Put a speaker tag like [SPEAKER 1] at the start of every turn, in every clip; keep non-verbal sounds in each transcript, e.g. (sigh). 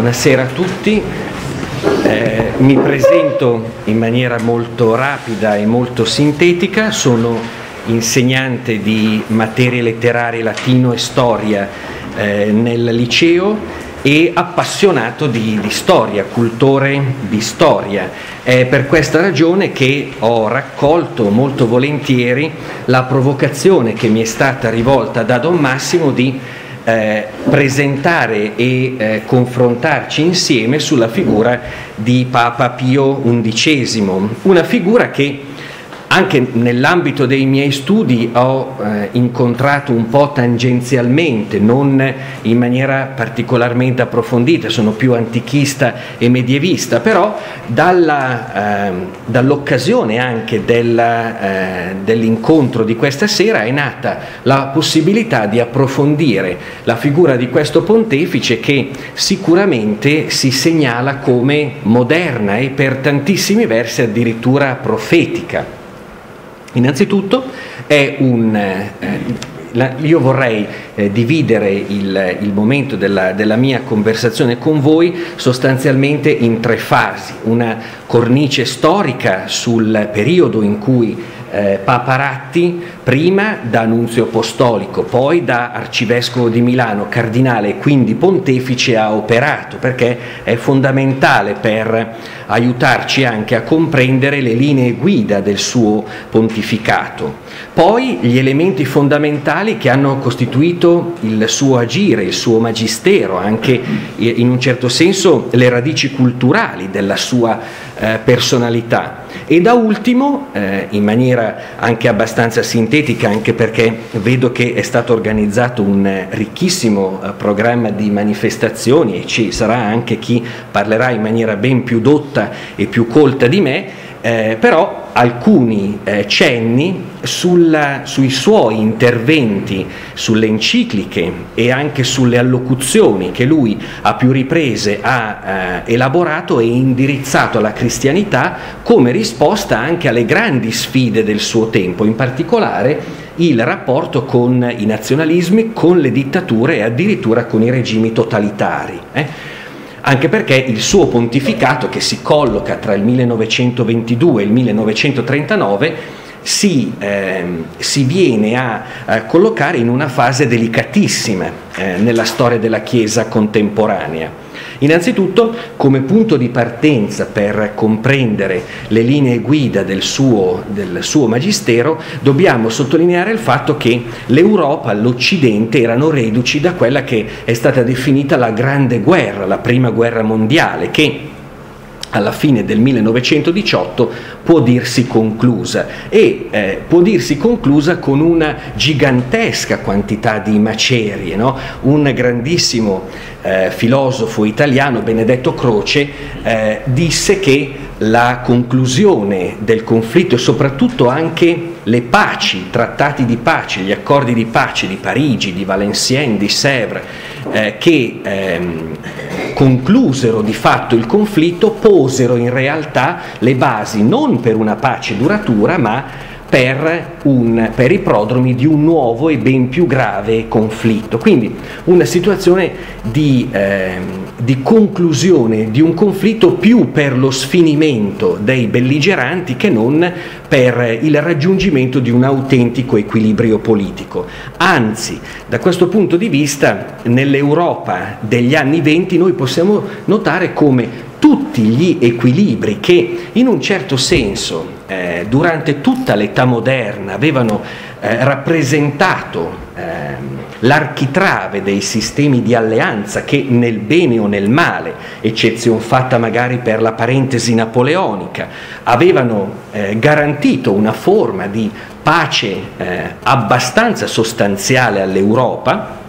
[SPEAKER 1] Buonasera a tutti, eh, mi presento in maniera molto rapida e molto sintetica, sono insegnante di materie letterarie latino e storia eh, nel liceo e appassionato di, di, storia, cultore di storia. È per questa ragione che ho raccolto molto volentieri la provocazione che mi è stata rivolta da Don Massimo di eh, presentare e eh, confrontarci insieme sulla figura di Papa Pio XI, una figura che anche nell'ambito dei miei studi ho eh, incontrato un po' tangenzialmente, non in maniera particolarmente approfondita, sono più antichista e medievista, però dalla, eh, dall'occasione anche della, eh, dell'incontro di questa sera è nata la possibilità di approfondire la figura di questo pontefice che sicuramente si segnala come moderna e per tantissimi versi addirittura profetica. Innanzitutto è un, eh, la, io vorrei eh, dividere il, il momento della, della, mia conversazione con voi sostanzialmente in tre fasi, una cornice storica sul periodo in cui eh, Papa prima da nunzio apostolico, poi da arcivescovo di Milano, cardinale e quindi pontefice, ha operato, perché è fondamentale per aiutarci anche a comprendere le linee guida del suo pontificato. Poi gli elementi fondamentali che hanno costituito il suo agire, il suo magistero, anche in un certo senso le radici culturali della sua eh, personalità. E da ultimo, eh, in maniera anche abbastanza sintetica, anche perché vedo che è stato organizzato un ricchissimo eh, programma di manifestazioni e ci sarà anche chi parlerà in maniera ben più dotta e più colta di me, eh, però alcuni eh, cenni sulla, sui suoi interventi, sulle encicliche e anche sulle allocuzioni che lui a più riprese ha eh, elaborato e indirizzato alla cristianità come risposta anche alle grandi sfide del suo tempo, in particolare il rapporto con i nazionalismi, con le dittature e addirittura con i regimi totalitari. Anche perché il suo pontificato, che si colloca tra il 1922 e il 1939, si, eh, si viene a, a, collocare in una fase delicatissima eh, nella storia della Chiesa contemporanea. Innanzitutto, come punto di partenza per comprendere le linee guida del suo, del suo magistero, dobbiamo sottolineare il fatto che l'Europa, l'Occidente erano reduci da quella che è stata definita la Grande Guerra, la Prima Guerra Mondiale, che alla fine del 1918 può dirsi conclusa e eh, può dirsi conclusa con una gigantesca quantità di macerie. No? Un grandissimo eh, filosofo italiano, Benedetto Croce, eh, disse che la conclusione del conflitto e soprattutto anche le paci, i trattati di pace, gli accordi di pace di Parigi, di Valenciennes, di Sèvres, eh, che ehm, conclusero di fatto il conflitto, posero in realtà le basi non per una pace duratura, ma per, un, per, i prodromi di un nuovo e ben più grave conflitto. Quindi una situazione di, eh, di, conclusione di un conflitto più per lo sfinimento dei belligeranti che non per il raggiungimento di un autentico equilibrio politico. Anzi, da questo punto di vista, nell'Europa degli anni venti noi possiamo notare come tutti gli equilibri che in un certo senso eh, durante tutta l'età moderna avevano eh, rappresentato eh, l'architrave dei sistemi di alleanza che nel bene o nel male, eccezione fatta magari per la parentesi napoleonica, avevano eh, garantito una forma di pace eh, abbastanza sostanziale all'Europa,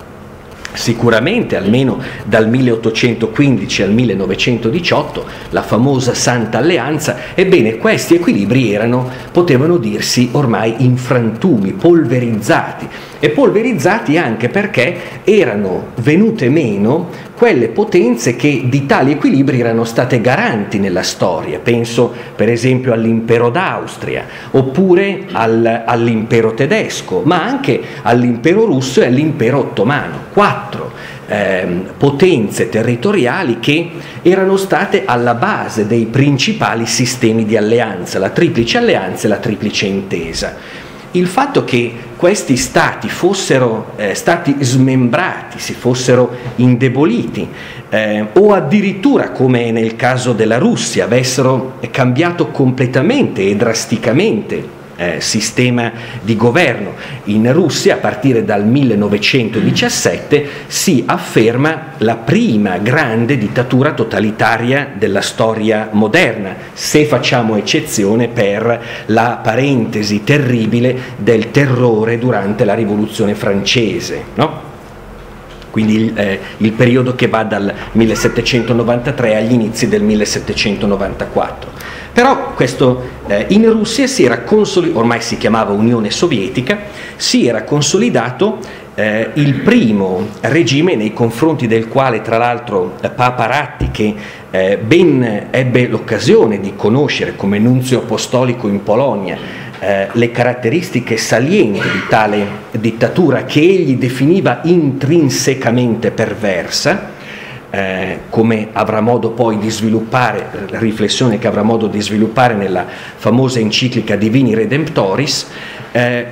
[SPEAKER 1] Sicuramente, almeno dal 1815 al 1918, la famosa Santa Alleanza, ebbene questi equilibri erano, potevano dirsi ormai in frantumi, polverizzati. E polverizzati anche perché erano venute meno quelle potenze che di tali equilibri erano state garanti nella storia. Penso per esempio all'impero d'Austria oppure al, all'impero tedesco, ma anche all'impero russo e all'impero ottomano. Quattro eh, potenze territoriali che erano state alla base dei principali sistemi di alleanza, la triplice alleanza e la triplice intesa. Il fatto che questi stati fossero eh, stati smembrati, si fossero indeboliti eh, o addirittura, come nel caso della Russia, avessero cambiato completamente e drasticamente eh, sistema di governo. In Russia, a partire dal 1917, si afferma la prima grande dittatura totalitaria della storia moderna, se facciamo eccezione per la parentesi terribile del terrore durante la rivoluzione francese. No? quindi il, eh, il, periodo che va dal 1793 agli inizi del 1794. Però questo, eh, in Russia si era consolidato, ormai si chiamava Unione Sovietica, si era consolidato eh, il primo regime nei confronti del quale tra l'altro Papa Ratti, che eh, ben ebbe l'occasione di conoscere come nunzio apostolico in Polonia, eh, le caratteristiche salienti di tale dittatura che egli definiva intrinsecamente perversa, eh, come avrà modo poi di sviluppare, la riflessione che avrà modo di sviluppare nella famosa enciclica Divini Redemptoris, eh,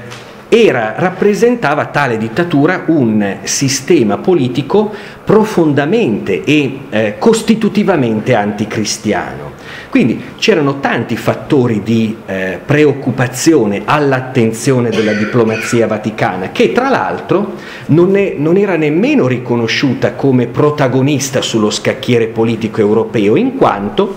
[SPEAKER 1] era, rappresentava tale dittatura un sistema politico profondamente e eh, costitutivamente anticristiano. Quindi c'erano tanti fattori di eh, preoccupazione all'attenzione della diplomazia vaticana che tra l'altro non, è, non era nemmeno riconosciuta come protagonista sullo scacchiere politico europeo in quanto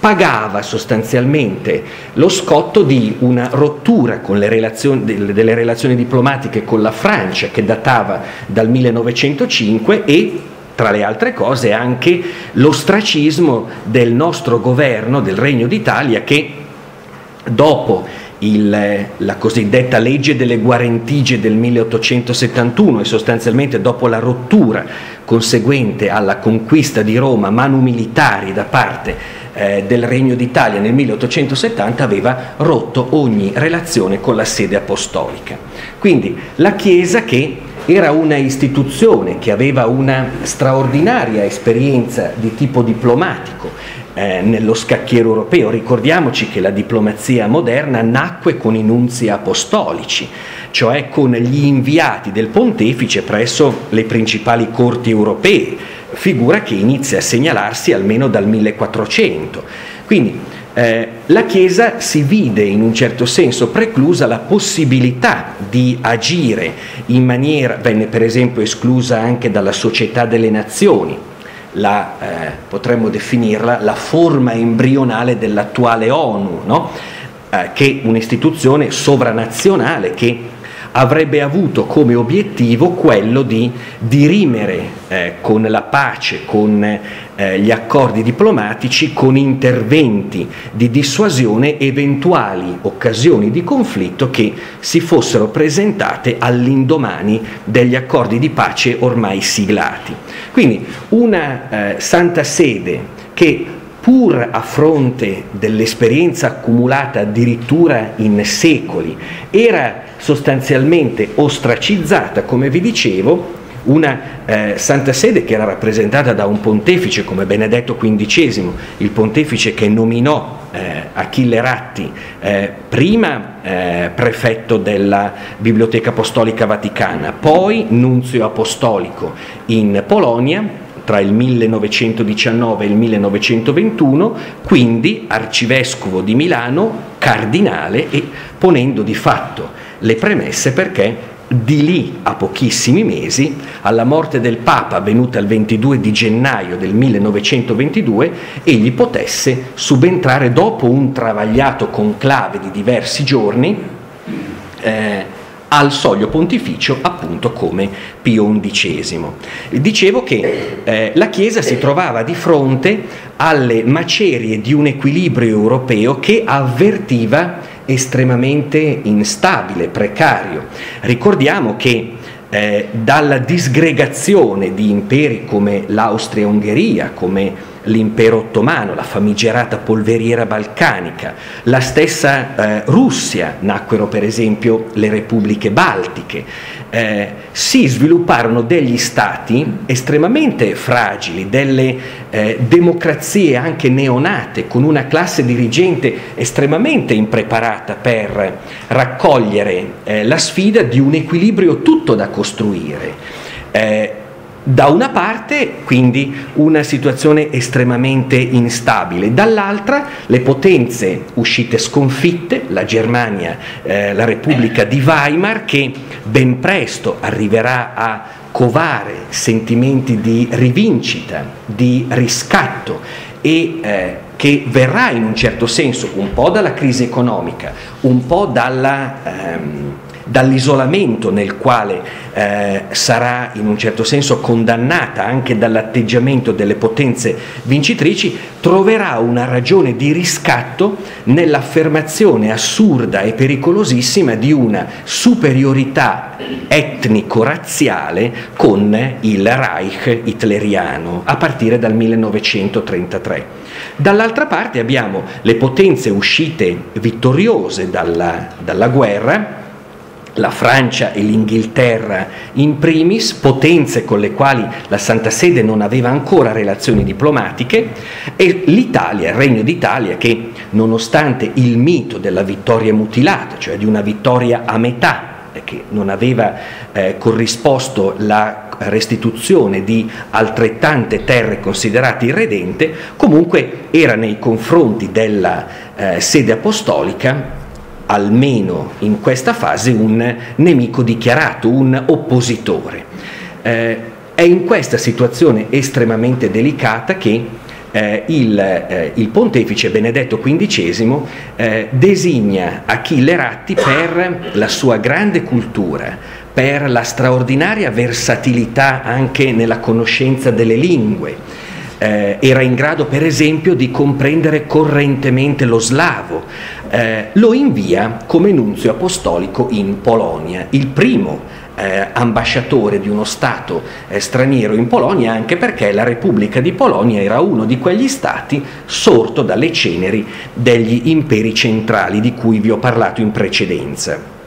[SPEAKER 1] pagava sostanzialmente lo scotto di una rottura relazioni, delle relazioni diplomatiche con la Francia che datava dal 1905 e tra le altre cose anche l'ostracismo del nostro governo, del Regno d'Italia, che dopo il, la cosiddetta legge delle guarentigie del 1871 e sostanzialmente dopo la rottura conseguente alla conquista di Roma manu militari da parte eh, del Regno d'Italia nel 1870 aveva rotto ogni relazione con la sede apostolica. Quindi la Chiesa che era una istituzione che aveva una straordinaria esperienza di tipo diplomatico eh, nello scacchiere europeo. Ricordiamoci che la diplomazia moderna nacque con i nunzi apostolici, cioè con gli inviati del pontefice presso le principali corti europee, figura che inizia a segnalarsi almeno dal 1400. Quindi eh, la Chiesa si vide in un certo senso preclusa la possibilità di agire in maniera, venne per esempio esclusa anche dalla società delle nazioni, la, eh, potremmo definirla la forma embrionale dell'attuale ONU, no? eh, che è un'istituzione sovranazionale che avrebbe avuto come obiettivo quello di dirimere eh, con la pace, con eh, gli accordi diplomatici, con interventi di dissuasione eventuali occasioni di conflitto che si fossero presentate all'indomani degli accordi di pace ormai siglati. Quindi una eh, Santa Sede che pur a fronte dell'esperienza accumulata addirittura in secoli, era sostanzialmente ostracizzata, come vi dicevo, una eh, Santa Sede che era rappresentata da un pontefice come Benedetto XV, il pontefice che nominò eh, Achille Ratti, eh, prima eh, prefetto della Biblioteca Apostolica Vaticana, poi nunzio apostolico in Polonia, tra il 1919 e il 1921, quindi arcivescovo di Milano, cardinale e ponendo di fatto le premesse perché di lì a pochissimi mesi, alla morte del Papa avvenuta il 22 di gennaio del 1922, egli potesse subentrare dopo un travagliato conclave di diversi giorni eh, al soglio pontificio appunto come Pio XI. Dicevo che eh, la Chiesa si trovava di fronte alle macerie di un equilibrio europeo che avvertiva estremamente instabile, precario. Ricordiamo che eh, dalla disgregazione di imperi come l'Austria-Ungheria, come l'impero ottomano, la famigerata polveriera balcanica, la stessa eh, Russia, nacquero per esempio le repubbliche baltiche, eh, si svilupparono degli stati estremamente fragili, delle eh, democrazie anche neonate, con una classe dirigente estremamente impreparata per raccogliere eh, la sfida di un equilibrio tutto da costruire. Da una parte quindi una situazione estremamente instabile, dall'altra le potenze uscite sconfitte, la Germania, eh, la Repubblica di Weimar che ben presto arriverà a covare sentimenti di rivincita, di riscatto e eh, che verrà in un certo senso un po' dalla crisi economica, un po' dalla... Ehm, dall'isolamento nel quale eh, sarà in un certo senso condannata anche dall'atteggiamento delle potenze vincitrici, troverà una ragione di riscatto nell'affermazione assurda e pericolosissima di una superiorità etnico-razziale con il Reich hitleriano a partire dal 1933. Dall'altra parte abbiamo le potenze uscite vittoriose dalla, dalla guerra, la Francia e l'Inghilterra in primis, potenze con le quali la Santa Sede non aveva ancora relazioni diplomatiche, e l'Italia, il Regno d'Italia, che nonostante il mito della vittoria mutilata, cioè di una vittoria a metà, che non aveva eh, corrisposto la restituzione di altrettante terre considerate irredente, comunque era nei confronti della eh, sede apostolica almeno in questa fase, un nemico dichiarato, un oppositore. Eh, è in questa situazione estremamente delicata che eh, il, eh, il, pontefice Benedetto XV eh, designa Achille Ratti per la sua grande cultura, per la straordinaria versatilità anche nella conoscenza delle lingue, eh, era in grado per esempio di comprendere correntemente lo slavo, eh, lo invia come nunzio apostolico in Polonia, il primo eh, ambasciatore di uno Stato eh, straniero in Polonia, anche perché la Repubblica di Polonia era uno di quegli Stati sorto dalle ceneri degli imperi centrali di cui vi ho parlato in precedenza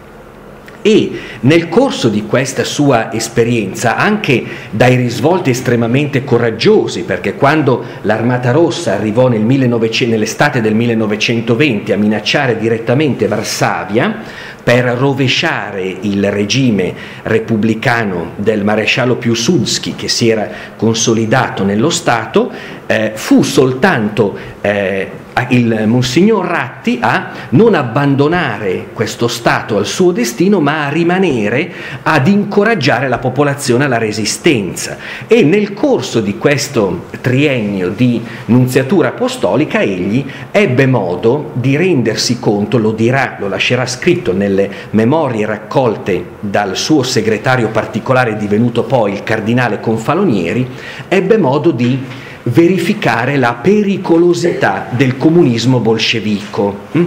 [SPEAKER 1] e nel corso di questa sua esperienza, anche dai risvolti estremamente coraggiosi, perché quando l'Armata Rossa arrivò nel 1900, nell'estate del 1920 a minacciare direttamente Varsavia, per rovesciare il regime repubblicano del maresciallo Piłsudski che si era consolidato nello Stato, eh, fu soltanto eh, il Monsignor Ratti a non abbandonare questo Stato al suo destino, ma a rimanere ad incoraggiare la popolazione alla resistenza. E nel corso di questo triennio di nunziatura apostolica egli ebbe modo di rendersi conto, lo dirà, lo lascerà scritto nelle memorie raccolte dal suo segretario particolare divenuto poi il cardinale Confalonieri, ebbe modo di verificare la pericolosità del comunismo bolscevico, hm?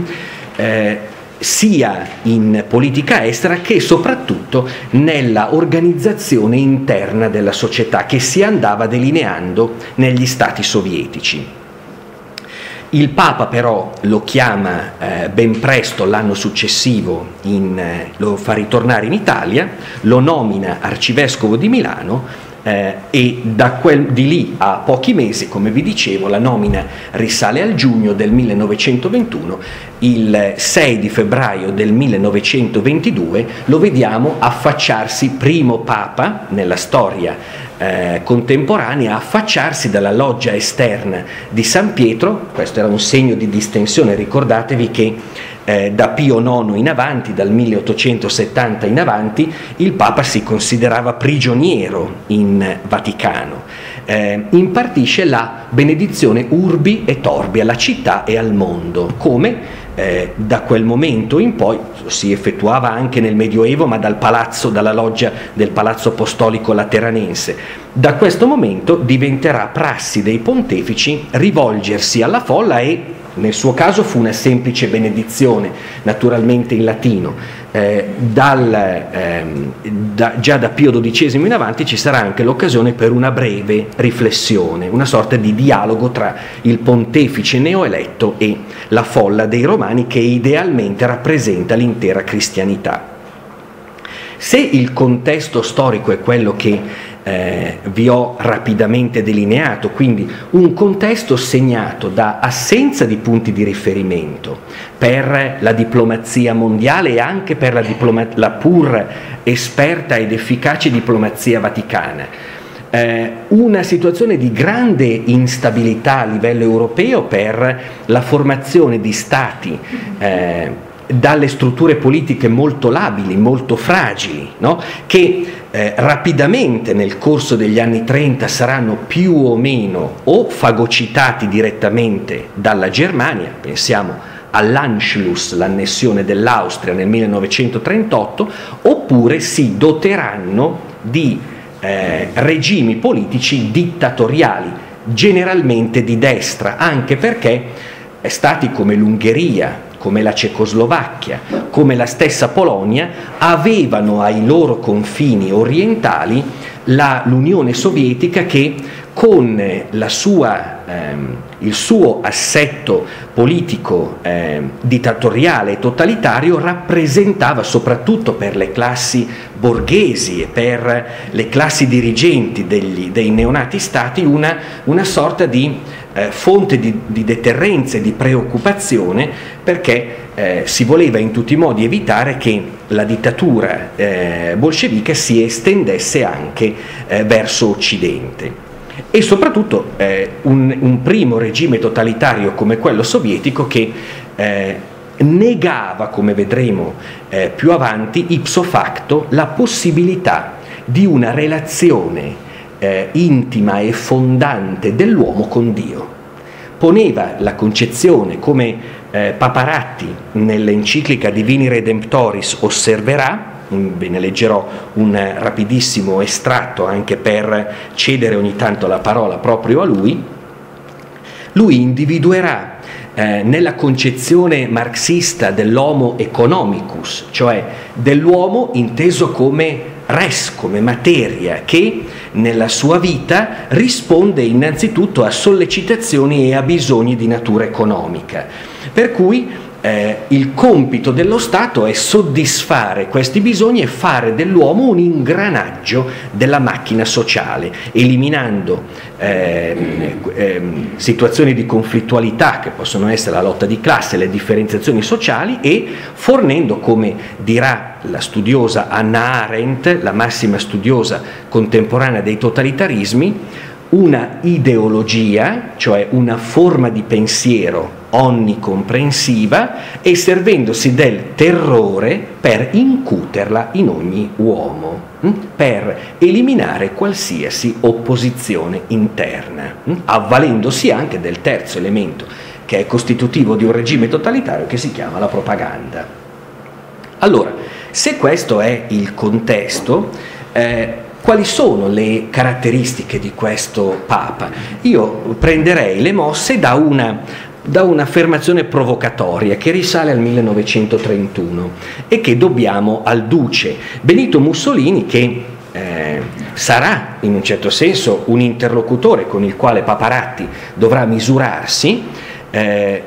[SPEAKER 1] eh, sia in politica estera che soprattutto nella organizzazione interna della società che si andava delineando negli stati sovietici. Il Papa però lo chiama eh, ben presto l'anno successivo, in, eh, lo fa ritornare in Italia, lo nomina arcivescovo di Milano eh, e da quel, di lì a pochi mesi, come vi dicevo, la nomina risale al giugno del 1921, il 6 di febbraio del 1922 lo vediamo affacciarsi primo papa nella storia eh, contemporanea affacciarsi dalla loggia esterna di San Pietro, questo era un segno di distensione, ricordatevi che eh, da Pio IX in avanti, dal 1870 in avanti, il Papa si considerava prigioniero in Vaticano. Eh, impartisce la benedizione urbi e torbi alla città e al mondo, come eh, da quel momento in poi si effettuava anche nel Medioevo, ma dal palazzo, dalla loggia del Palazzo Apostolico Lateranense. Da questo momento diventerà prassi dei pontefici rivolgersi alla folla e nel suo caso fu una semplice benedizione, naturalmente in latino. Eh, dal, ehm, da, già da Pio XII in avanti ci sarà anche l'occasione per una breve riflessione, una sorta di dialogo tra il pontefice neoeletto e la folla dei romani che idealmente rappresenta l'intera cristianità. Se il contesto storico è quello che eh, vi ho rapidamente delineato, quindi un contesto segnato da assenza di punti di riferimento per la diplomazia mondiale e anche per la, diploma- la pur esperta ed efficace diplomazia vaticana. Eh, una situazione di grande instabilità a livello europeo per la formazione di stati eh, dalle strutture politiche molto labili, molto fragili, no? che eh, rapidamente nel corso degli anni 30 saranno più o meno o fagocitati direttamente dalla Germania, pensiamo all'Anschluss, l'annessione dell'Austria nel 1938, oppure si doteranno di eh, regimi politici dittatoriali, generalmente di destra, anche perché stati come l'Ungheria, come la Cecoslovacchia, come la stessa Polonia, avevano ai loro confini orientali l'Unione Sovietica che con sua, ehm, il suo assetto politico ehm, dittatoriale e totalitario rappresentava soprattutto per le classi borghesi e per le classi dirigenti degli, dei neonati stati una, una sorta di eh, fonte di, di, deterrenza e di preoccupazione perché eh, si voleva in tutti i modi evitare che la dittatura eh, bolscevica si estendesse anche eh, verso Occidente. E soprattutto eh, un, un, primo regime totalitario come quello sovietico che eh, negava, come vedremo più avanti, ipso facto la possibilità di una relazione eh, intima e fondante dell'uomo con Dio. Poneva la concezione come eh, Paparatti nell'enciclica Divini Redemptoris osserverà, ve ne leggerò un rapidissimo estratto anche per cedere ogni tanto la parola proprio a lui, lui individuerà eh, nella concezione marxista dell'homo economicus, cioè dell'uomo inteso come res, come materia, che nella sua vita risponde innanzitutto a sollecitazioni e a bisogni di natura economica. Per cui eh, il compito dello Stato è soddisfare questi bisogni e fare dell'uomo un ingranaggio della macchina sociale, eliminando eh, eh, situazioni di conflittualità che possono essere la lotta di classe, le differenziazioni sociali e fornendo, come dirà la studiosa Anna Arendt, la massima studiosa contemporanea dei totalitarismi, una ideologia, cioè una forma di pensiero onnicomprensiva e servendosi del terrore per incuterla in ogni uomo, hm? per eliminare qualsiasi opposizione interna, hm? avvalendosi anche del terzo elemento che è costitutivo di un regime totalitario che si chiama la propaganda. Allora, se questo è il contesto, eh, quali sono le caratteristiche di questo Papa? Io prenderei le mosse da, una, da un'affermazione provocatoria che risale al 1931 e che dobbiamo al duce Benito Mussolini che eh, sarà in un certo senso un interlocutore con il quale Paparatti dovrà misurarsi. Eh,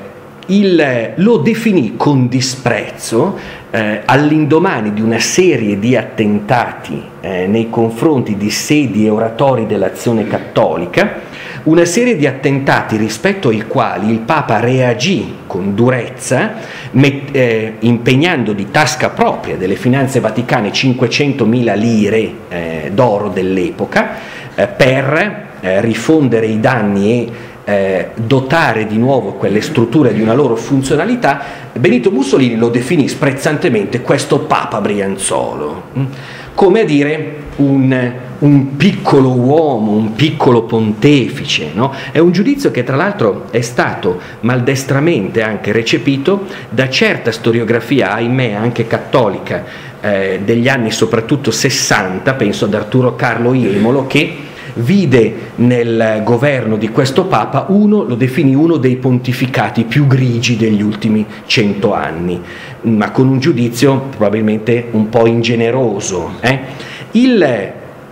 [SPEAKER 1] il, lo definì con disprezzo eh, all'indomani di una serie di attentati eh, nei confronti di sedi e oratori dell'azione cattolica, una serie di attentati rispetto ai quali il Papa reagì con durezza, met, eh, impegnando di tasca propria delle finanze vaticane 500.000 lire eh, d'oro dell'epoca eh, per eh, rifondere i danni e eh, dotare di nuovo quelle strutture di una loro funzionalità, Benito Mussolini lo definì sprezzantemente questo Papa Brianzolo? Come a dire un, un piccolo uomo, un piccolo pontefice. No? È un giudizio che tra l'altro è stato maldestramente anche recepito da certa storiografia, ahimè anche cattolica, eh, degli anni soprattutto 60, penso ad Arturo Carlo Iemolo, che vide nel governo di questo Papa uno, lo definì uno dei pontificati più grigi degli ultimi cento anni, ma con un giudizio probabilmente un po' ingeneroso. Eh? Il,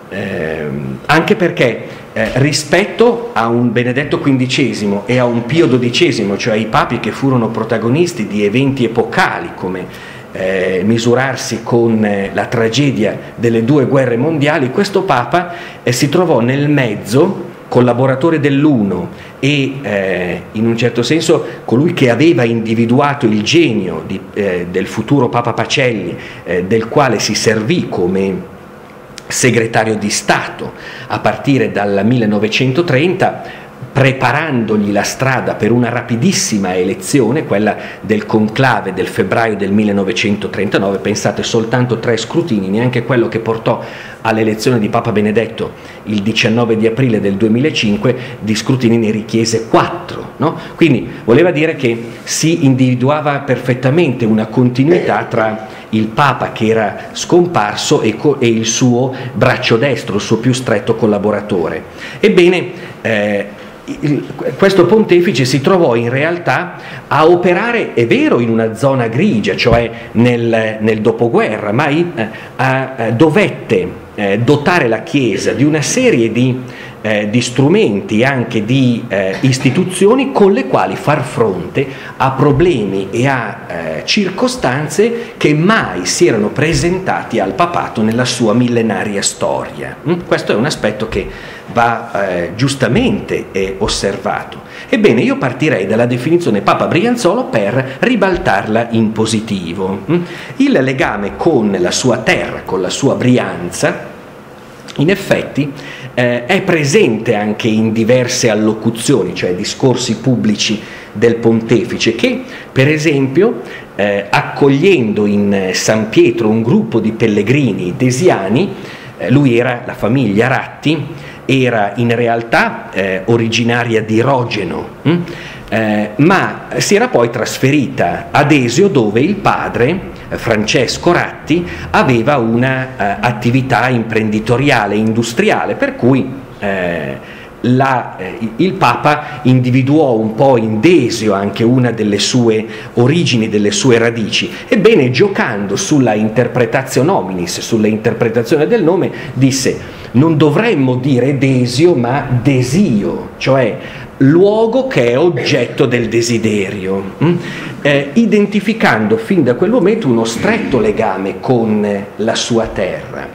[SPEAKER 1] eh, anche perché eh, rispetto a un Benedetto XV e a un Pio XII, cioè i papi che furono protagonisti di eventi epocali come eh, misurarsi con eh, la tragedia delle due guerre mondiali, questo Papa eh, si trovò nel mezzo collaboratore dell'uno e eh, in un certo senso colui che aveva individuato il genio di, eh, del futuro Papa Pacelli, del quale si servì come segretario di Stato a partire dal 1930, preparandogli la strada per una rapidissima elezione, quella del conclave del febbraio del 1939, pensate soltanto tre scrutini, neanche quello che portò all'elezione di Papa Benedetto il 19 di aprile del 2005, di scrutini ne richiese quattro. No? Quindi voleva dire che si individuava perfettamente una continuità tra il Papa che era scomparso e, co- e il suo braccio destro, il suo più stretto collaboratore. Ebbene, eh, il, questo pontefice si trovò in realtà a operare, è vero, in una zona grigia, cioè nel, nel dopoguerra, ma in, eh, eh, dovette eh, dotare la Chiesa di una serie di eh, di strumenti, anche di eh, istituzioni con le quali far fronte a problemi e a eh, circostanze che mai si erano presentati al papato nella sua millenaria storia. Mm? Questo è un aspetto che va eh, giustamente eh, osservato. Ebbene, io partirei dalla definizione Papa Brianzolo per ribaltarla in positivo. Mm? Il legame con la sua terra, con la sua Brianza, in effetti eh, è presente anche in diverse allocuzioni, cioè discorsi pubblici del pontefice, che per esempio eh, accogliendo in San Pietro un gruppo di pellegrini desiani, eh, lui era la famiglia Ratti, era in realtà eh, originaria di Rogeno. Hm? Eh, ma si era poi trasferita ad Esio dove il padre, eh, Francesco Ratti, aveva un'attività eh, imprenditoriale, industriale, per cui eh, la, eh, il Papa individuò un po' in Desio anche una delle sue origini, delle sue radici. Ebbene, giocando sulla interpretatio nominis, sulla interpretazione del nome, disse non dovremmo dire Desio ma Desio, cioè luogo che è oggetto del desiderio, mm? eh, identificando fin da quel momento uno stretto legame con la sua terra.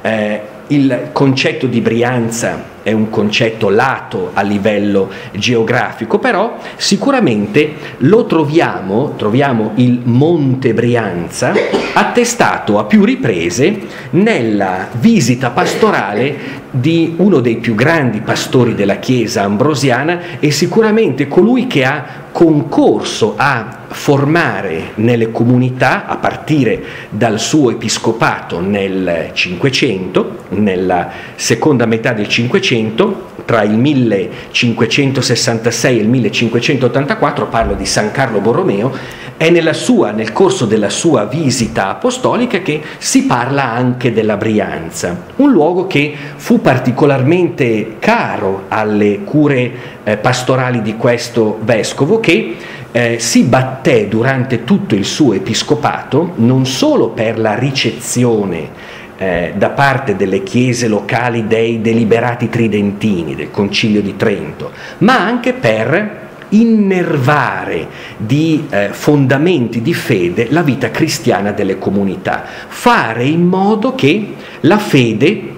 [SPEAKER 1] Eh, il concetto di Brianza è un concetto lato a livello geografico, però sicuramente lo troviamo, troviamo il Monte Brianza attestato a più riprese nella visita pastorale di uno dei più grandi pastori della Chiesa ambrosiana e sicuramente colui che ha concorso a formare nelle comunità, a partire dal suo episcopato nel Cinquecento, nella seconda metà del Cinquecento, tra il 1566 e il 1584, parlo di San Carlo Borromeo, è sua, nel corso della sua visita apostolica che si parla anche della Brianza, un luogo che fu particolarmente caro alle cure eh, pastorali di questo vescovo che eh, si batté durante tutto il suo episcopato non solo per la ricezione eh, da parte delle chiese locali dei deliberati tridentini del Concilio di Trento, ma anche per innervare di eh, fondamenti di fede la vita cristiana delle comunità, fare in modo che la fede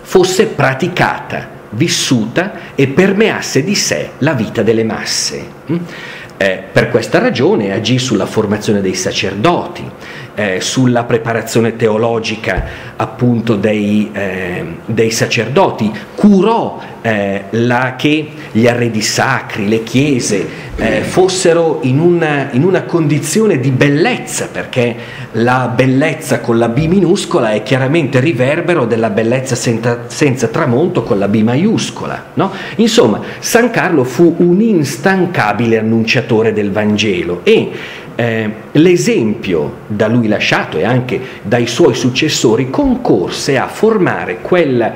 [SPEAKER 1] fosse praticata, vissuta e permeasse di sé la vita delle masse. Eh, per questa ragione agì sulla formazione dei sacerdoti, eh, sulla preparazione teologica appunto dei, eh, dei sacerdoti, curò eh, la, che gli arredi sacri, le chiese eh, fossero in una, in una, condizione di bellezza, perché la bellezza con la B minuscola è chiaramente riverbero della bellezza senza, senza tramonto con la B maiuscola. No? Insomma, San Carlo fu un instancabile annunciatore del Vangelo e eh, l'esempio da lui lasciato e anche dai suoi successori concorse a formare quel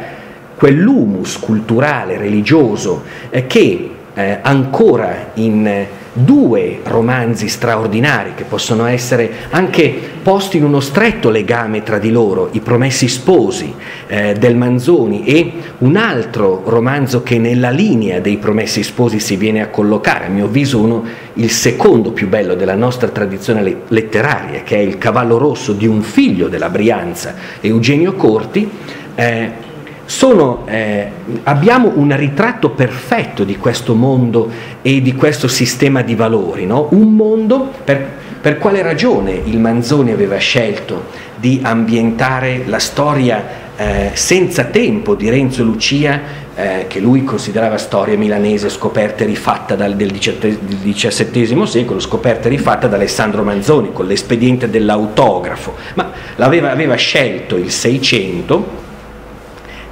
[SPEAKER 1] quell'humus culturale, religioso eh, che eh, ancora in due romanzi straordinari che possono essere anche posti in uno stretto legame tra di loro, I Promessi Sposi eh, del Manzoni e un altro romanzo che nella linea dei Promessi Sposi si viene a collocare, a mio avviso uno, il secondo più bello della nostra tradizione letteraria, che è Il Cavallo Rosso di un figlio della Brianza, Eugenio Corti, eh, sono, eh, abbiamo un ritratto perfetto di questo mondo e di questo sistema di valori, no? un mondo per, per, quale ragione il Manzoni aveva scelto di ambientare la storia eh, senza tempo di Renzo Lucia, eh, che lui considerava storia milanese scoperta e rifatta dal, del XVII secolo, scoperta e rifatta da Alessandro Manzoni con l'espediente dell'autografo, ma aveva scelto il Seicento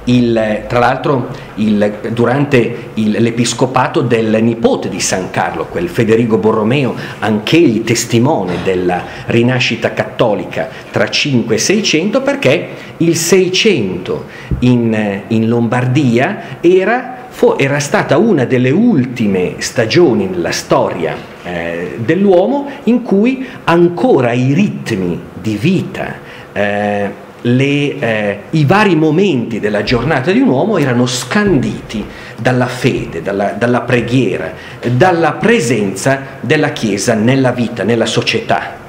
[SPEAKER 1] il, tra l'altro il, durante il, l'episcopato del nipote di San Carlo, quel Federico Borromeo, anch'egli testimone della rinascita cattolica tra 5 e 600, perché il 600 in, in Lombardia era, era, stata una delle ultime stagioni nella storia eh, dell'uomo in cui ancora i ritmi di vita eh, le, eh, i vari momenti della giornata di un uomo erano scanditi dalla fede, dalla, dalla preghiera, dalla presenza della Chiesa nella vita, nella società.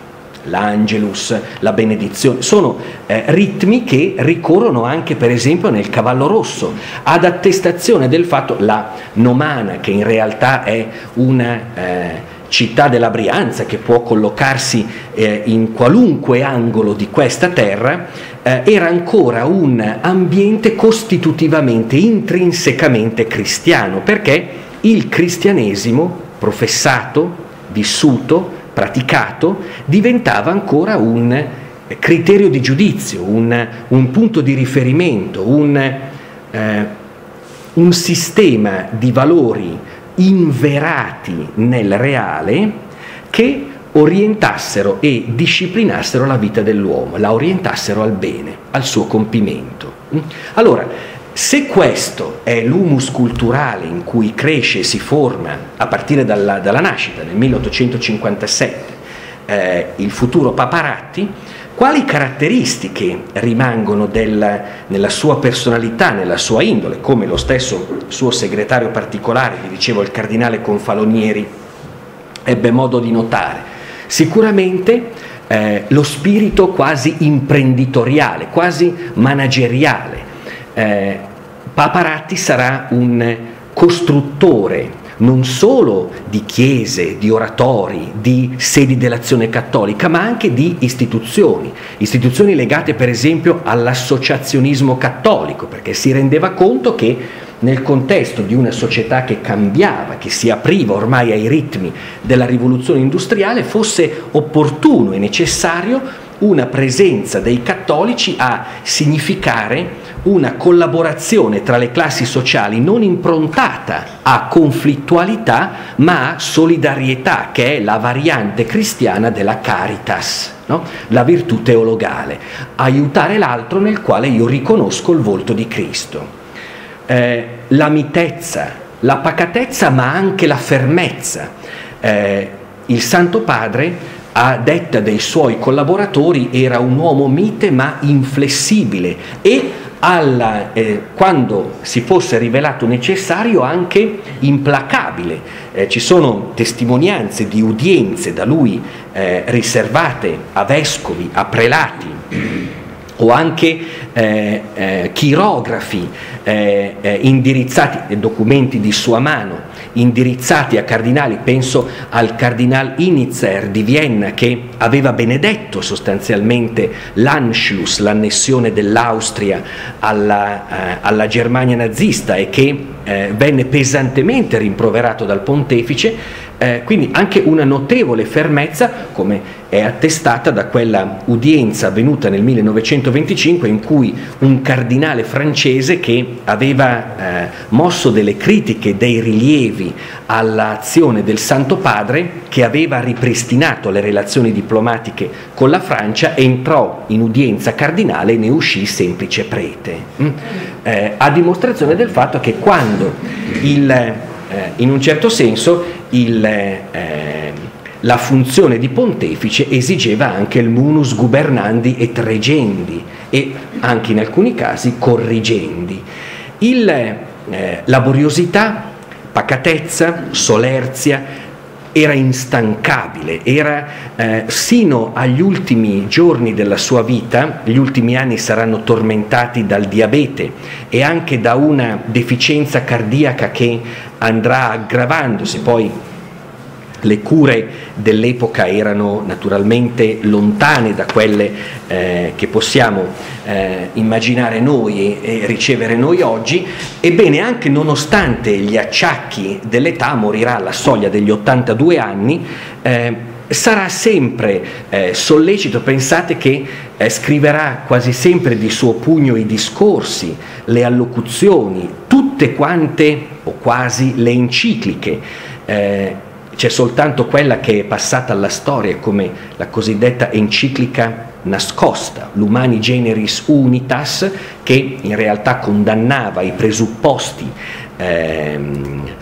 [SPEAKER 1] L'angelus, la benedizione, sono eh, ritmi che ricorrono anche per esempio nel cavallo rosso, ad attestazione del fatto, la nomana che in realtà è una eh, città della Brianza che può collocarsi eh, in qualunque angolo di questa terra, eh, era ancora un ambiente costitutivamente, intrinsecamente cristiano, perché il cristianesimo professato, vissuto, praticato, diventava ancora un criterio di giudizio, un, un punto di riferimento, un, eh, un sistema di valori inverati nel reale che orientassero e disciplinassero la vita dell'uomo, la orientassero al bene, al suo compimento. Mm? Allora, se questo è l'humus culturale in cui cresce e si forma a partire dalla, dalla nascita, nel 1857, eh, il futuro Paparatti, quali caratteristiche rimangono del, nella sua personalità, nella sua indole, come lo stesso suo segretario particolare, vi dicevo il cardinale Confalonieri, ebbe modo di notare? Sicuramente eh, lo spirito quasi imprenditoriale, quasi manageriale. Eh, Paparatti sarà un costruttore non solo di chiese, di oratori, di sedi dell'azione cattolica, ma anche di istituzioni, istituzioni legate per esempio all'associazionismo cattolico, perché si rendeva conto che nel contesto di una società che cambiava, che si apriva ormai ai ritmi della rivoluzione industriale, fosse opportuno e necessario una presenza dei cattolici a significare una collaborazione tra le classi sociali non improntata a conflittualità ma a solidarietà, che è la variante cristiana della caritas, no? la virtù teologale, aiutare l'altro nel quale io riconosco il volto di Cristo eh, la mitezza, la pacatezza ma anche la fermezza. Eh, il Santo Padre, a detta dei suoi collaboratori, era un uomo mite ma inflessibile e alla, eh, quando si fosse rivelato necessario anche implacabile. Eh, ci sono testimonianze di udienze da lui eh, riservate a vescovi, a prelati o anche eh, eh, chirografi eh, eh indirizzati, documenti di sua mano, indirizzati a cardinali, penso al cardinal Initzer di Vienna che aveva benedetto sostanzialmente l'Anschluss, l'annessione dell'Austria alla, eh, alla Germania nazista e che eh, venne pesantemente rimproverato dal pontefice Eh, quindi anche una notevole fermezza, come è attestata da quella udienza avvenuta nel 1925 in cui un cardinale francese che aveva eh, mosso delle critiche, dei rilievi all'azione del Santo Padre, che aveva ripristinato le relazioni diplomatiche con la Francia, entrò in udienza cardinale e ne uscì semplice prete, mm? eh, a dimostrazione del fatto che quando il, eh, in un certo senso il eh, la funzione di pontefice esigeva anche il munus gubernandi et regendi e anche in alcuni casi corrigendi. Il, eh, laboriosità, pacatezza, solerzia, era instancabile, era eh, sino agli ultimi giorni della sua vita, gli ultimi anni saranno tormentati dal diabete e anche da una deficienza cardiaca che andrà aggravandosi, poi le cure dell'epoca erano naturalmente lontane da quelle eh, che possiamo eh, immaginare noi e, e, ricevere noi oggi, ebbene anche nonostante gli acciacchi dell'età morirà alla soglia degli 82 anni, eh, sarà sempre eh, sollecito, pensate che eh, scriverà quasi sempre di suo pugno i discorsi, le allocuzioni, tutte quante o quasi le encicliche. Eh, c'è soltanto quella che è passata alla storia come la cosiddetta enciclica nascosta, l'Umani Generis Unitas, che in realtà condannava i presupposti ehm,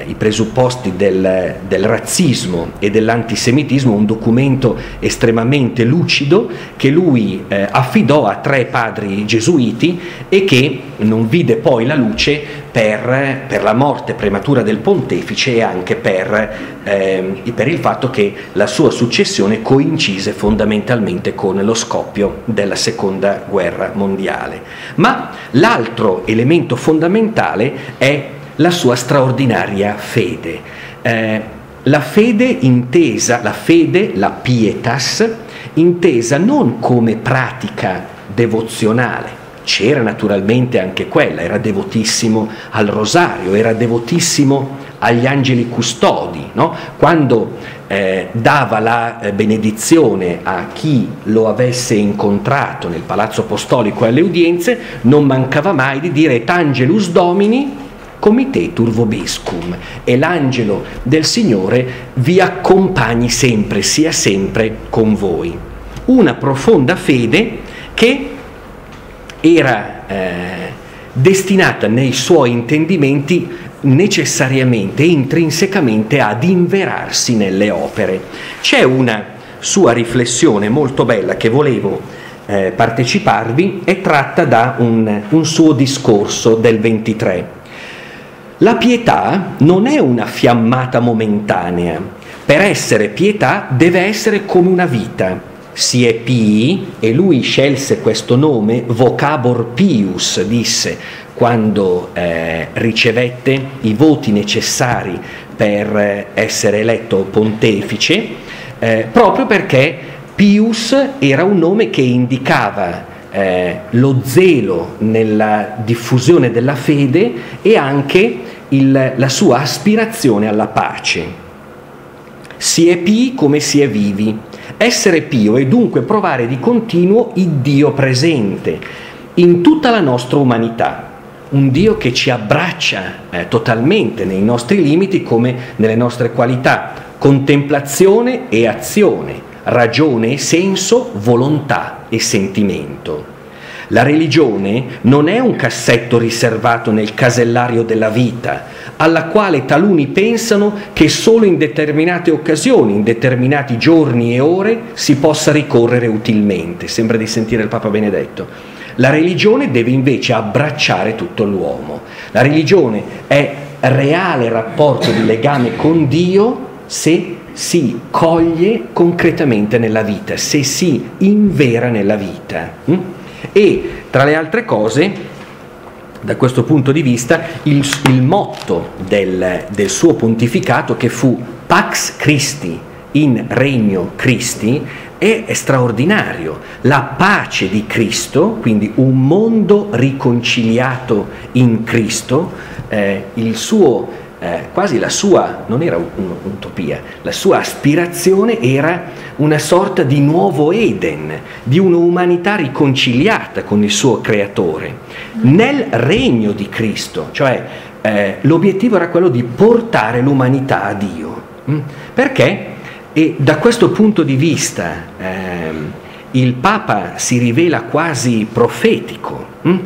[SPEAKER 1] eh, i presupposti del, del, razzismo e dell'antisemitismo, un documento estremamente lucido che lui eh, affidò a tre padri gesuiti e che non vide poi la luce per, per la morte prematura del pontefice e anche per, eh, per il fatto che la sua successione coincise fondamentalmente con lo scoppio della seconda guerra mondiale. Ma l'altro elemento fondamentale è la sua straordinaria fede. Eh, la fede intesa, la fede, la pietas, intesa non come pratica devozionale, c'era naturalmente anche quella, era devotissimo al rosario, era devotissimo agli angeli custodi, no? quando eh, dava la eh, benedizione a chi lo avesse incontrato nel palazzo apostolico e alle udienze, non mancava mai di dire et angelus domini comitetur vobiscum e l'angelo del Signore vi accompagni sempre, sia sempre con voi. Una profonda fede che era eh, destinata nei suoi intendimenti necessariamente e intrinsecamente ad inverarsi nelle opere. C'è una sua riflessione molto bella che volevo eh, parteciparvi, è tratta da un, un suo discorso del 23 la pietà non è una fiammata momentanea. Per essere pietà deve essere come una vita. Si è pii, e lui scelse questo nome, vocabor pius, disse, quando eh, ricevette i voti necessari per eh, essere eletto pontefice, eh, proprio perché Pius era un nome che indicava eh, lo zelo nella diffusione della fede e anche il, la sua aspirazione alla pace. Si è pii come si è vivi. Essere pio è dunque provare di continuo il Dio presente in tutta la nostra umanità, un Dio che ci abbraccia eh, totalmente nei nostri limiti come nelle nostre qualità, contemplazione e azione, ragione e senso, volontà e sentimento. La religione non è un cassetto riservato nel casellario della vita, alla quale taluni pensano che solo in determinate occasioni, in determinati giorni e ore, si possa ricorrere utilmente. Sembra di sentire il Papa Benedetto. La religione deve invece abbracciare tutto l'uomo. La religione è reale rapporto di legame con Dio se si coglie concretamente nella vita, se si invera nella vita. E tra le altre cose, da questo punto di vista, il, il motto del, del suo pontificato che fu Pax Christi in Regno Christi è, è straordinario. La pace di Cristo, quindi un mondo riconciliato in Cristo, eh, il suo eh, quasi la sua, non era un'utopia, la sua aspirazione era una sorta di nuovo Eden, di un'umanità riconciliata con il suo creatore, nel regno di Cristo, cioè eh, l'obiettivo era quello di portare l'umanità a Dio. Mm? Perché? E da questo punto di vista eh, il Papa si rivela quasi profetico. Mm?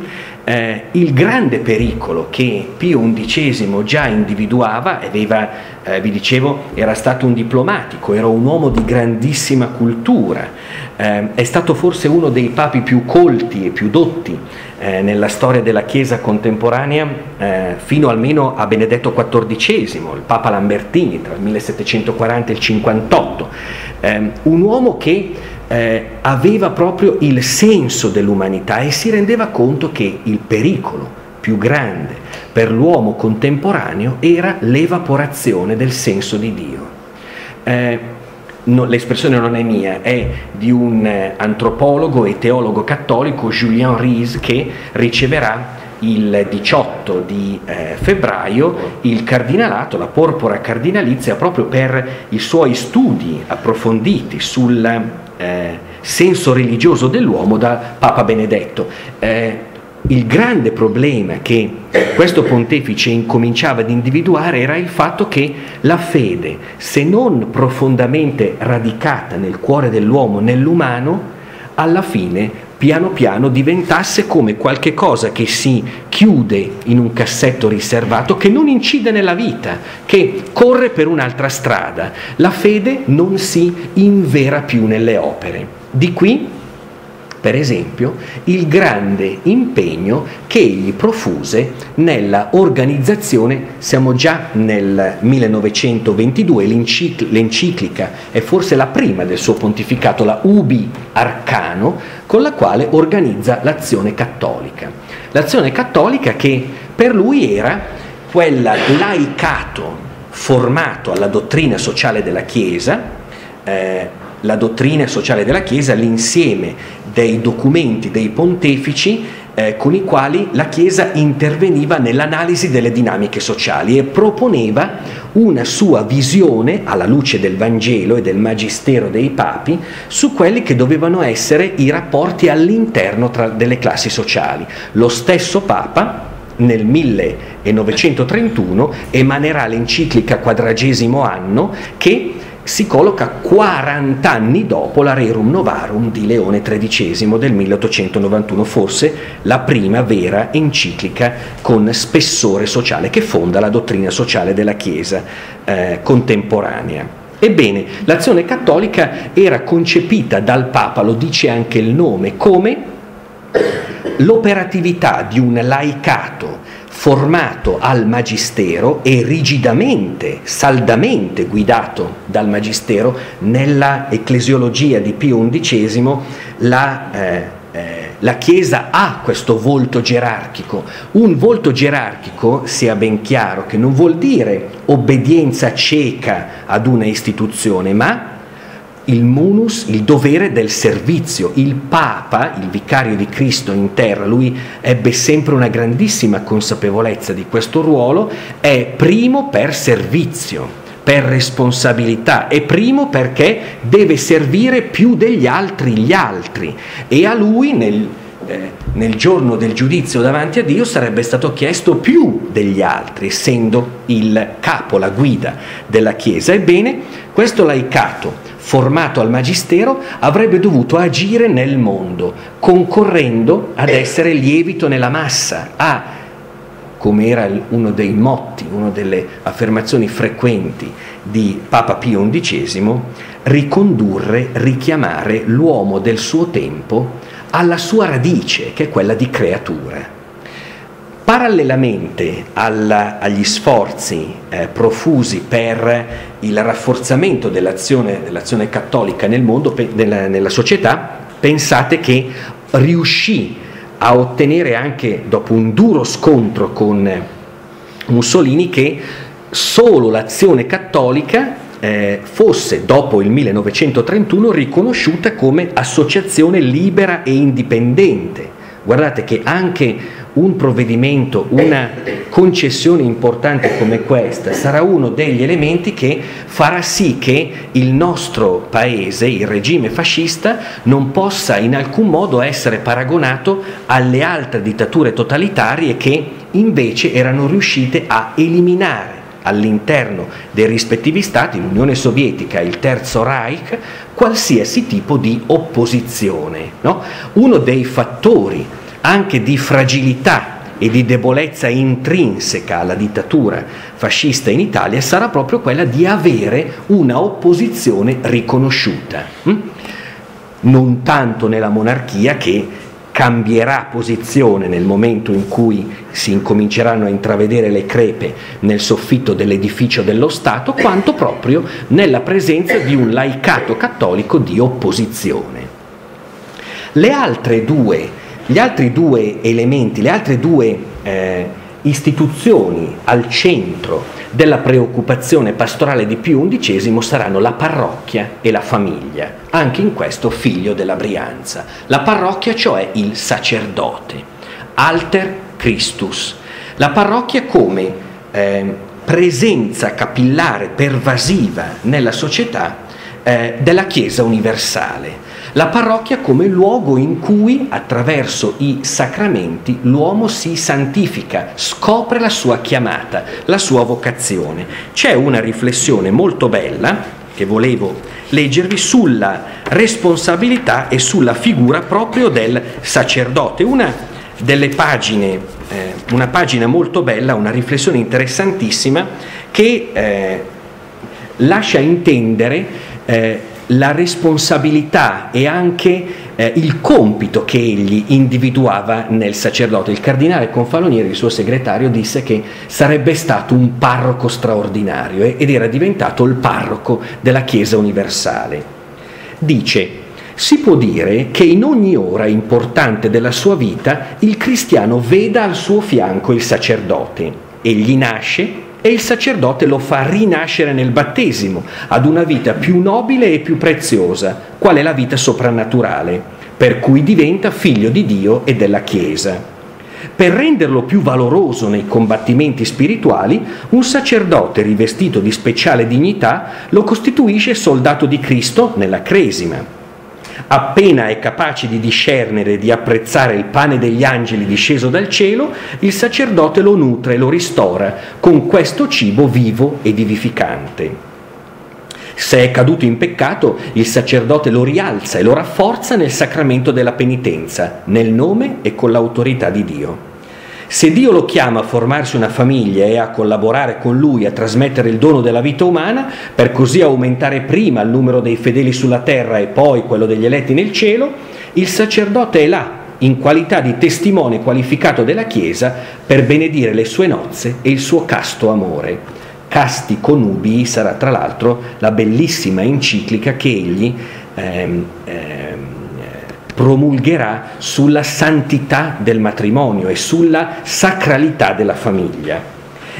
[SPEAKER 1] Eh, il grande pericolo che Pio XI già individuava, aveva, eh, vi dicevo, era stato un diplomatico, era un uomo di grandissima cultura, eh, è stato forse uno dei papi più colti e più dotti eh, nella storia della Chiesa contemporanea eh, fino almeno a Benedetto XIV, il Papa Lambertini tra il 1740 e il 58, eh, un uomo che eh, aveva proprio il senso dell'umanità e si rendeva conto che il pericolo più grande per l'uomo contemporaneo era l'evaporazione del senso di Dio. Eh, no, l'espressione non è mia, è di un eh, antropologo e teologo cattolico, Julien Ries, che riceverà il 18 di eh, febbraio il cardinalato, la porpora cardinalizia, proprio per i suoi studi approfonditi sul eh, senso religioso dell'uomo da Papa Benedetto. Eh, il grande problema che questo pontefice incominciava ad individuare era il fatto che la fede, se non profondamente radicata nel cuore dell'uomo, nell'umano, alla fine piano piano diventasse come qualche cosa che si chiude in un cassetto riservato, che non incide nella vita, che corre per un'altra strada. La fede non si invera più nelle opere. Di qui per esempio, il grande impegno che egli profuse nella organizzazione, siamo già nel 1922, l'enciclica è forse la prima del suo pontificato, la Ubi Arcano, con la quale organizza l'azione cattolica. L'azione cattolica che per lui era quel laicato formato alla dottrina sociale della Chiesa, eh, la dottrina sociale della Chiesa, l'insieme dei documenti dei pontefici eh, con i quali la Chiesa interveniva nell'analisi delle dinamiche sociali e proponeva una sua visione alla luce del Vangelo e del Magistero dei Papi su quelli che dovevano essere i rapporti all'interno tra, delle classi sociali. Lo stesso Papa nel 1931 emanerà l'enciclica quadragesimo anno che si colloca 40 anni dopo la Rerum Novarum di Leone XIII del 1891, forse la prima vera enciclica con spessore sociale che fonda la dottrina sociale della Chiesa eh, contemporanea. Ebbene, l'azione cattolica era concepita dal Papa, lo dice anche il nome, come l'operatività di un laicato formato al magistero e rigidamente, saldamente guidato dal magistero, nella ecclesiologia di Pio XI la, eh, eh, la Chiesa ha questo volto gerarchico. Un volto gerarchico, sia ben chiaro, che non vuol dire obbedienza cieca ad una istituzione, ma il munus, il dovere del servizio. Il Papa, il vicario di Cristo in terra, lui ebbe sempre una grandissima consapevolezza di questo ruolo, è primo per servizio, per responsabilità, è primo perché deve servire più degli altri gli altri e a lui nel, eh, nel giorno del giudizio davanti a Dio sarebbe stato chiesto più degli altri, essendo il capo, la guida della Chiesa. Ebbene, questo laicato formato al magistero, avrebbe dovuto agire nel mondo, concorrendo ad essere lievito nella massa, a, come era uno dei motti, una delle affermazioni frequenti di Papa Pio XI, ricondurre, richiamare l'uomo del suo tempo alla sua radice, che è quella di creatura. Parallelamente alla, agli sforzi eh, profusi per il rafforzamento dell'azione, dell'azione cattolica nel mondo, pe, nella, nella società, pensate che riuscì a ottenere anche dopo un duro scontro con Mussolini che solo l'azione cattolica eh, fosse dopo il 1931 riconosciuta come associazione libera e indipendente. Guardate che anche un provvedimento, una concessione importante come questa sarà uno degli elementi che farà sì che il nostro paese, il regime fascista, non possa in alcun modo essere paragonato alle altre dittature totalitarie che invece erano riuscite a eliminare all'interno dei rispettivi stati, l'Unione Sovietica e il Terzo Reich, qualsiasi tipo di opposizione. No? Uno dei fattori anche di fragilità e di debolezza intrinseca alla dittatura fascista in Italia sarà proprio quella di avere una opposizione riconosciuta. Hm? Non tanto nella monarchia che cambierà posizione nel momento in cui si incominceranno a intravedere le crepe nel soffitto dell'edificio dello Stato, quanto proprio nella presenza di un laicato cattolico di opposizione. Le altre due gli altri due elementi, le altre due eh, istituzioni al centro della preoccupazione pastorale di Pio XI saranno la parrocchia e la famiglia, anche in questo figlio della Brianza. La parrocchia, cioè il sacerdote, alter Christus. La parrocchia come eh, presenza capillare pervasiva nella società eh, della Chiesa universale la parrocchia come luogo in cui attraverso i sacramenti l'uomo si santifica, scopre la sua chiamata, la sua vocazione. C'è una riflessione molto bella che volevo leggervi sulla responsabilità e sulla figura proprio del sacerdote. Una delle pagine, eh, una pagina molto bella, una riflessione interessantissima che eh, lascia intendere eh, la responsabilità e anche eh, il compito che egli individuava nel sacerdote. Il cardinale Confalonieri, il suo segretario, disse che sarebbe stato un parroco straordinario ed era diventato il parroco della Chiesa universale. Dice, si può dire che in ogni ora importante della sua vita il cristiano veda al suo fianco il sacerdote. Egli nasce e il sacerdote lo fa rinascere nel battesimo, ad una vita più nobile e più preziosa, qual è la vita soprannaturale, per cui diventa figlio di Dio e della Chiesa. Per renderlo più valoroso nei combattimenti spirituali, un sacerdote rivestito di speciale dignità lo costituisce soldato di Cristo nella Cresima Appena è capace di discernere e di apprezzare il pane degli angeli disceso dal cielo, il sacerdote lo nutre e lo ristora con questo cibo vivo e vivificante. Se è caduto in peccato, il sacerdote lo rialza e lo rafforza nel sacramento della penitenza, nel nome e con l'autorità di Dio. Se Dio lo chiama a formarsi una famiglia e a collaborare con Lui a trasmettere il dono della vita umana, per così aumentare prima il numero dei fedeli sulla terra e poi quello degli eletti nel cielo, il sacerdote è là in qualità di testimone qualificato della Chiesa per benedire le sue nozze e il suo casto amore. Casti Conubii sarà tra l'altro la bellissima enciclica che egli ehm, ehm, promulgherà sulla santità del matrimonio e sulla sacralità della famiglia.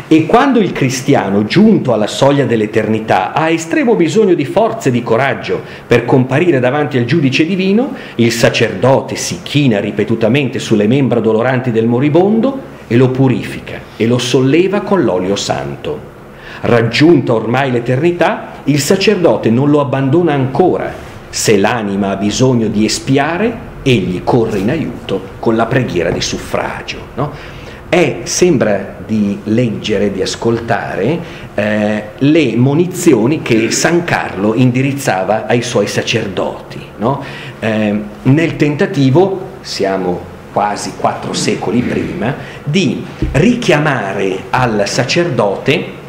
[SPEAKER 1] E quando il cristiano, giunto alla soglia dell'eternità, ha estremo bisogno di forza e di coraggio per comparire davanti al giudice divino, il sacerdote si china ripetutamente sulle membra doloranti del moribondo e lo purifica e lo solleva con l'olio santo. Raggiunta ormai l'eternità, il sacerdote non lo abbandona ancora se l'anima ha bisogno di espiare, egli corre in aiuto con la preghiera di suffragio. No? È, sembra di leggere, di ascoltare eh, le munizioni che San Carlo indirizzava ai suoi sacerdoti, no? eh, nel tentativo, siamo quasi quattro secoli prima, di richiamare al sacerdote,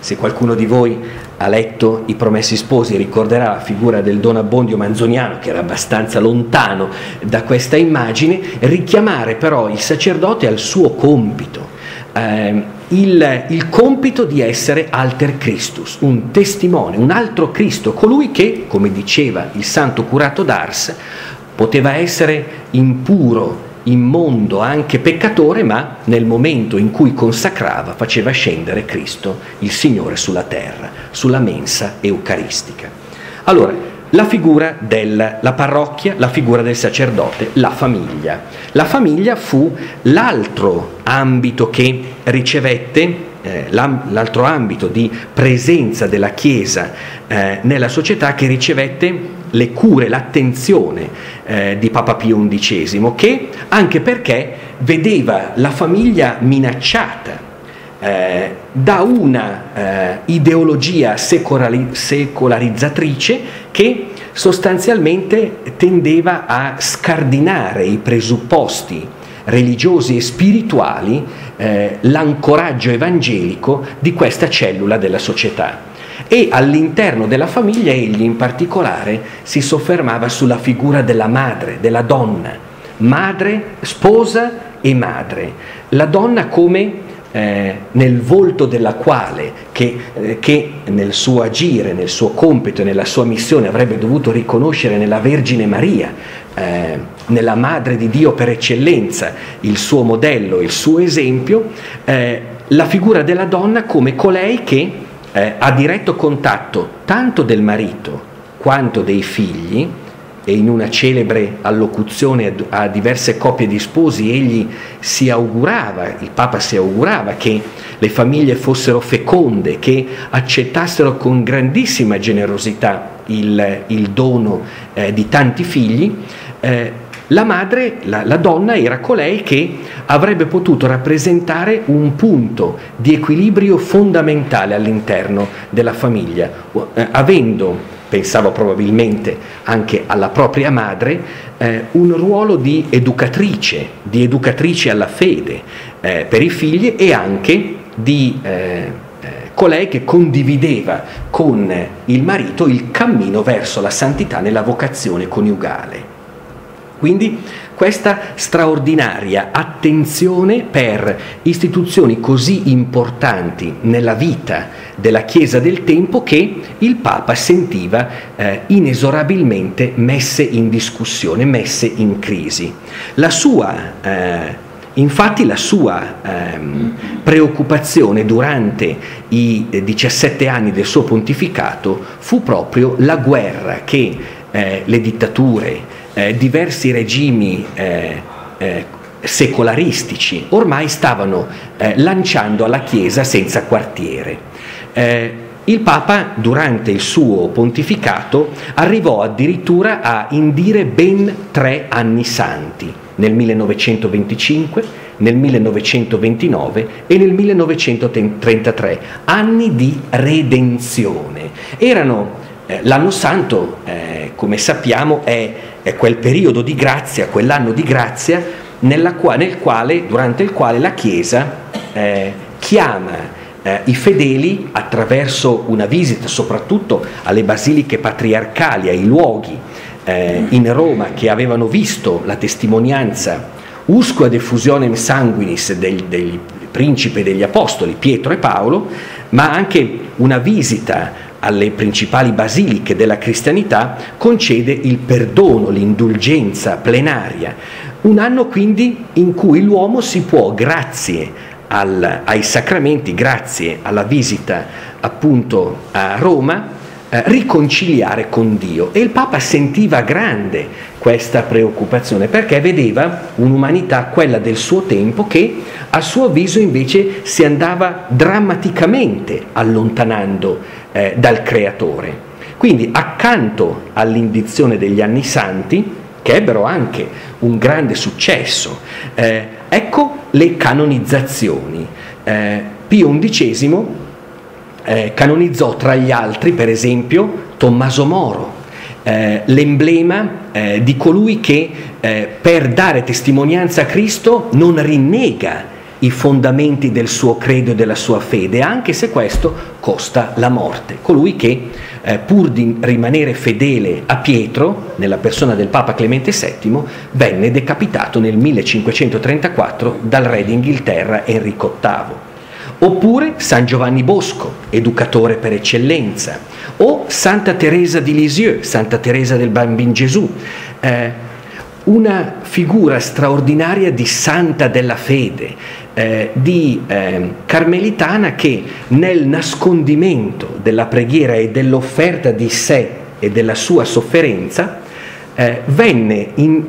[SPEAKER 1] se qualcuno di voi ha letto I Promessi Sposi ricorderà la figura del Don Abbondio Manzoniano, che era abbastanza lontano da questa immagine, richiamare però il sacerdote al suo compito, eh, il, il, compito di essere alter Christus, un testimone, un altro Cristo, colui che, come diceva il santo curato d'Ars, poteva essere impuro, immondo, anche peccatore, ma nel momento in cui consacrava faceva scendere Cristo, il Signore, sulla terra, sulla mensa eucaristica. Allora, la figura della parrocchia, la figura del sacerdote, la famiglia. La famiglia fu l'altro ambito che ricevette eh, l'altro ambito di presenza della Chiesa eh, nella società che ricevette le cure, l'attenzione eh, di Papa Pio XI, che anche perché vedeva la famiglia minacciata eh, da una eh, ideologia secolari- secolarizzatrice che sostanzialmente tendeva a scardinare i presupposti religiosi e spirituali, eh, l'ancoraggio evangelico di questa cellula della società. E all'interno della famiglia egli in particolare si soffermava sulla figura della madre, della donna, madre, sposa e madre. La donna come eh, nel volto della quale, che, eh, che, nel suo agire, nel suo compito e nella sua missione avrebbe dovuto riconoscere nella Vergine Maria, eh, nella Madre di Dio per eccellenza, il suo modello, il suo esempio, eh, la figura della donna come colei che eh, ha diretto contatto tanto del marito quanto dei figli, e in una celebre allocuzione a diverse coppie di sposi egli si augurava, il Papa si augurava che le famiglie fossero feconde, che accettassero con grandissima generosità il, il dono eh, di tanti figli, eh, la madre, la, la, donna era colei che avrebbe potuto rappresentare un punto di equilibrio fondamentale all'interno della famiglia, eh, avendo pensavo probabilmente anche alla propria madre, eh, un ruolo di educatrice, di educatrice alla fede eh, per i figli e anche di eh, eh, colei che condivideva con il marito il cammino verso la santità nella vocazione coniugale. Quindi questa straordinaria attenzione per istituzioni così importanti nella vita della Chiesa del tempo che il Papa sentiva eh, inesorabilmente messe in discussione, messe in crisi. La sua eh, Infatti la sua ehm, preoccupazione durante i 17 anni del suo pontificato fu proprio la guerra che eh, le dittature, eh, diversi regimi eh, eh, secolaristici ormai stavano eh, lanciando alla Chiesa senza quartiere. Eh, il Papa durante il suo pontificato arrivò addirittura a indire ben tre anni santi, nel 1925, nel 1929 e nel 1933, anni di redenzione. Erano, l'anno santo, eh, come sappiamo, è è quel periodo di grazia, quell'anno di grazia qua, nel quale, durante il quale la Chiesa eh, chiama eh, i fedeli attraverso una visita soprattutto alle basiliche patriarcali, ai luoghi eh, in Roma che avevano visto la testimonianza usqua diffusionem sanguinis del, del principe degli apostoli Pietro e Paolo, ma anche una visita alle principali basiliche della cristianità, concede il perdono, l'indulgenza plenaria. Un anno quindi in cui l'uomo si può, grazie al, ai sacramenti, grazie alla visita appunto a Roma, eh, riconciliare con Dio. E il Papa sentiva grande questa preoccupazione perché vedeva un'umanità, quella del suo tempo, che a suo avviso invece si andava drammaticamente allontanando eh, dal creatore. Quindi accanto all'indizione degli anni santi, che ebbero anche un grande successo, eh, ecco le canonizzazioni. Eh, Pio XI eh, canonizzò tra gli altri, per esempio, Tommaso Moro, eh, l'emblema eh, di colui che eh, per dare testimonianza a Cristo non rinnega i fondamenti del suo credo e della sua fede, anche se questo costa la morte. Colui che, eh, pur di rimanere fedele a Pietro, nella persona del Papa Clemente VII, venne decapitato nel 1534 dal re d'Inghilterra Enrico VIII. Oppure San Giovanni Bosco, educatore per eccellenza, o Santa Teresa di Lisieux, Santa Teresa del Bambin Gesù, eh, una figura straordinaria di santa della fede, eh, di eh, carmelitana che nel nascondimento della preghiera e dell'offerta di sé e della sua sofferenza, eh, venne in,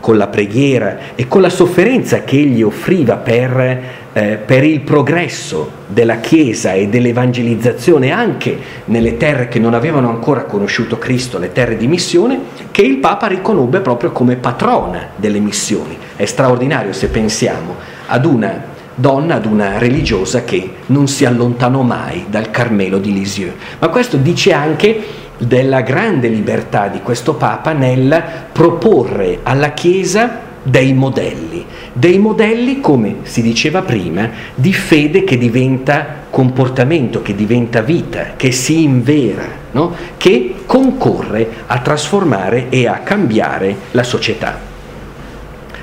[SPEAKER 1] con la preghiera e con la sofferenza che egli offriva per, eh, per il progresso della Chiesa e dell'evangelizzazione anche nelle terre che non avevano ancora conosciuto Cristo, le terre di missione, che il Papa riconobbe proprio come patrona delle missioni. È straordinario se pensiamo ad una donna, ad una religiosa che non si allontanò mai dal Carmelo di Lisieux. Ma questo dice anche della grande libertà di questo Papa nel proporre alla Chiesa dei modelli, dei modelli, come si diceva prima, di fede che diventa comportamento, che diventa vita, che si invera, no? che concorre a trasformare e a cambiare la società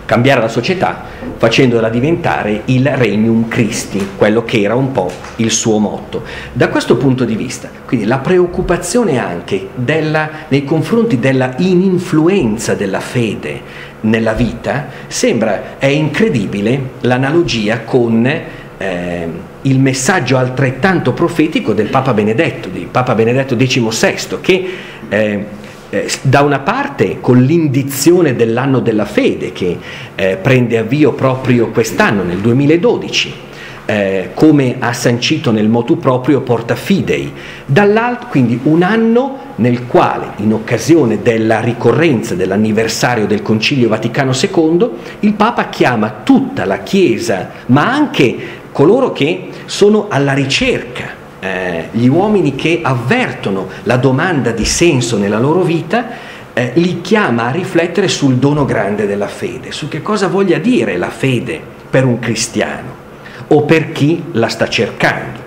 [SPEAKER 1] cambiare la società facendola diventare il Regnum Christi, quello che era un po' il suo motto. Da questo punto di vista, quindi la preoccupazione anche della, nei confronti della ininfluenza della fede nella vita, sembra, è incredibile l'analogia con eh, il messaggio altrettanto profetico del Papa Benedetto, di Papa Benedetto XVI, che eh, eh, da una parte con l'indizione dell'anno della fede che eh, prende avvio proprio quest'anno, nel 2012, eh, come ha sancito nel motu proprio Porta Fidei, dall'altro quindi un anno nel quale, in occasione della ricorrenza dell'anniversario del Concilio Vaticano II, il Papa chiama tutta la Chiesa, ma anche coloro che sono alla ricerca eh, gli uomini che avvertono la domanda di senso nella loro vita, eh, li chiama a riflettere sul dono grande della fede, su che cosa voglia dire la fede per un cristiano o per chi la sta cercando.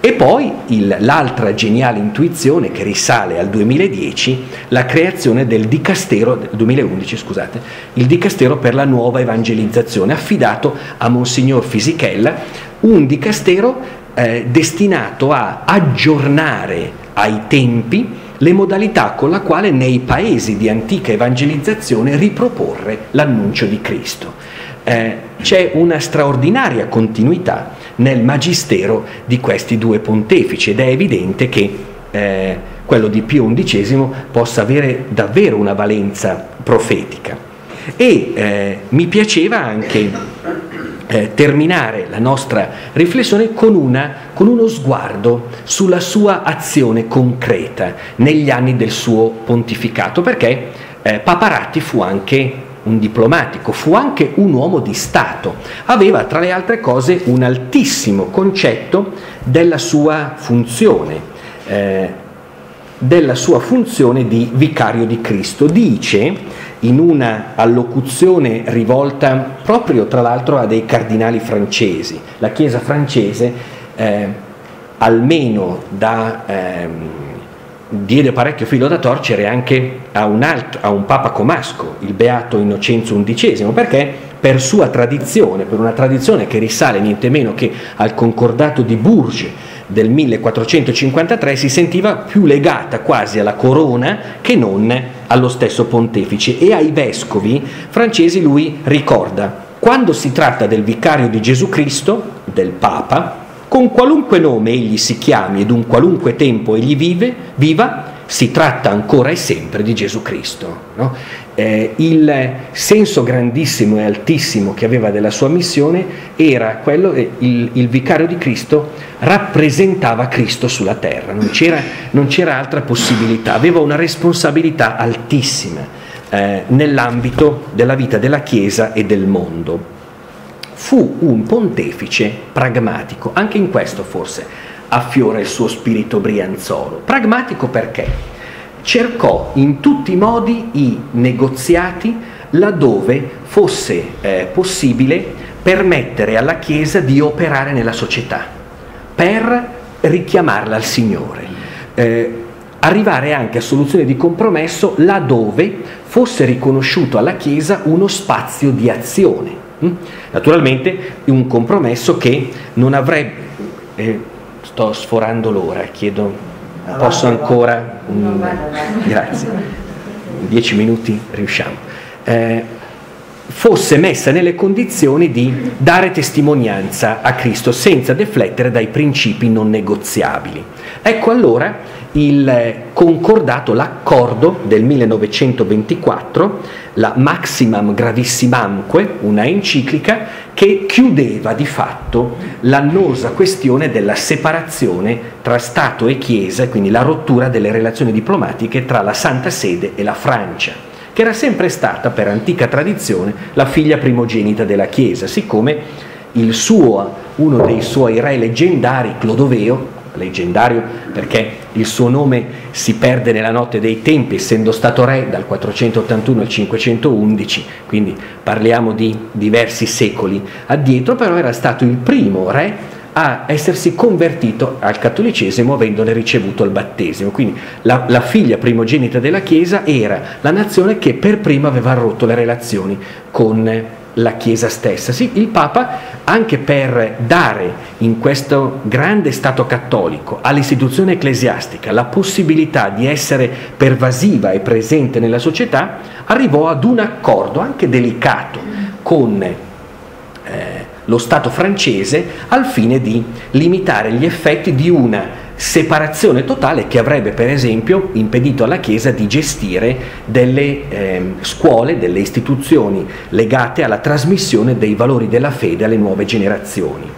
[SPEAKER 1] E poi il, l'altra geniale intuizione che risale al 2010, la creazione del Dicastero, 2011 scusate, il Dicastero per la nuova evangelizzazione, affidato a Monsignor Fisichella, un Dicastero eh, destinato a aggiornare ai tempi le modalità con la quale nei paesi di antica evangelizzazione riproporre l'annuncio di Cristo. Eh, c'è una straordinaria continuità nel magistero di questi due pontefici ed è evidente che eh, quello di Pio XI possa avere davvero una valenza profetica. E eh, mi piaceva anche eh, terminare la nostra riflessione con, una, con uno sguardo sulla sua azione concreta negli anni del suo pontificato, perché eh, Paparatti fu anche un diplomatico, fu anche un uomo di Stato, aveva tra le altre cose un altissimo concetto della sua funzione. Eh, della sua funzione di vicario di Cristo. Dice in una allocuzione rivolta proprio tra l'altro a dei cardinali francesi. La Chiesa francese, eh, almeno da, eh, diede parecchio filo da torcere anche a un, altro, a un Papa comasco, il Beato Innocenzo XI, perché per sua tradizione, per una tradizione che risale niente meno che al concordato di Bourges, del 1453 si sentiva più legata quasi alla corona che non allo stesso pontefice e ai vescovi francesi lui ricorda quando si tratta del vicario di Gesù Cristo, del Papa, con qualunque nome egli si chiami ed un qualunque tempo egli vive, viva, si tratta ancora e sempre di Gesù Cristo. No? Eh, il senso grandissimo e altissimo che aveva della sua missione era quello, eh, il, il vicario di Cristo rappresentava Cristo sulla terra, non c'era, non c'era altra possibilità, aveva una responsabilità altissima eh, nell'ambito della vita della Chiesa e del mondo. Fu un pontefice pragmatico, anche in questo forse affiora il suo spirito brianzolo. Pragmatico perché? Cercò in tutti i modi i negoziati laddove fosse eh, possibile permettere alla Chiesa di operare nella società, per richiamarla al Signore. Eh, arrivare anche a soluzioni di compromesso laddove fosse riconosciuto alla Chiesa uno spazio di azione. Mm? Naturalmente un compromesso che non avrebbe, eh, sto sforando l'ora, chiedo, posso ancora? Mm, grazie, dieci minuti riusciamo. Eh, fosse messa nelle condizioni di dare testimonianza a Cristo senza deflettere dai principi non negoziabili. Ecco allora il concordato, l'accordo del 1924, la Maximam Gravissimamque, una enciclica che chiudeva di fatto l'annosa questione della separazione tra Stato e Chiesa, quindi la rottura delle relazioni diplomatiche tra la Santa Sede e la Francia, che era sempre stata, per antica tradizione, la figlia primogenita della Chiesa, siccome suo, uno dei suoi re leggendari, Clodoveo, leggendario perché il suo nome si perde nella notte dei tempi, essendo stato re dal 481 al 511, quindi parliamo di diversi secoli addietro, però era stato il primo re a essersi convertito al cattolicesimo avendone ricevuto il battesimo. Quindi la, la, figlia primogenita della Chiesa era la nazione che per prima aveva rotto le relazioni con la Chiesa stessa. Sì, il Papa, anche per dare in questo grande Stato cattolico all'istituzione ecclesiastica la possibilità di essere pervasiva e presente nella società, arrivò ad un accordo anche delicato con eh, lo Stato francese al fine di limitare gli effetti di una separazione totale che avrebbe per esempio impedito alla Chiesa di gestire delle eh, scuole, delle istituzioni legate alla trasmissione dei valori della fede alle nuove generazioni.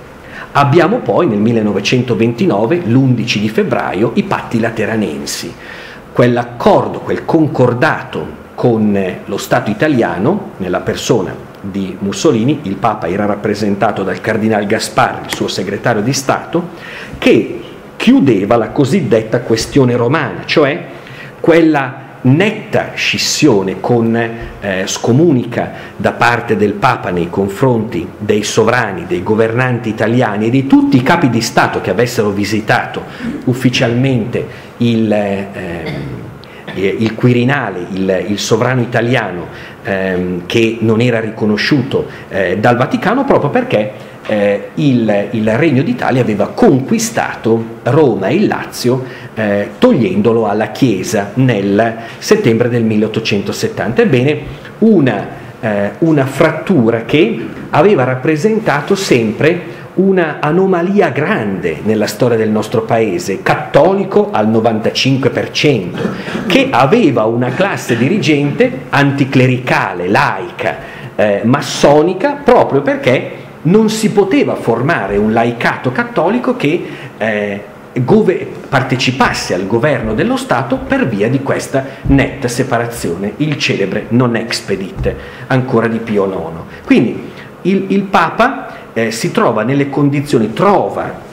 [SPEAKER 1] Abbiamo poi nel 1929, l'11 di febbraio, i patti lateranensi, quell'accordo, quel concordato con lo Stato italiano, nella persona di Mussolini, il Papa era rappresentato dal Cardinal Gasparri, il suo segretario di Stato, che chiudeva la cosiddetta questione romana, cioè quella netta scissione con eh, scomunica da parte del Papa nei confronti dei sovrani, dei governanti italiani e di tutti i capi di Stato che avessero visitato ufficialmente il, eh, il Quirinale, il, il sovrano italiano eh, che non era riconosciuto eh, dal Vaticano proprio perché eh, il, il, Regno d'Italia aveva conquistato Roma e il Lazio eh, togliendolo alla Chiesa nel settembre del 1870. Ebbene, una, eh, una frattura che aveva rappresentato sempre una anomalia grande nella storia del nostro paese, cattolico al 95%, che aveva una classe dirigente anticlericale, laica, eh, massonica, proprio perché non si poteva formare un laicato cattolico che eh, gove- partecipasse al governo dello Stato per via di questa netta separazione, il celebre non expedite ancora di Pio IX. Quindi il, il Papa eh, si trova nelle condizioni, trova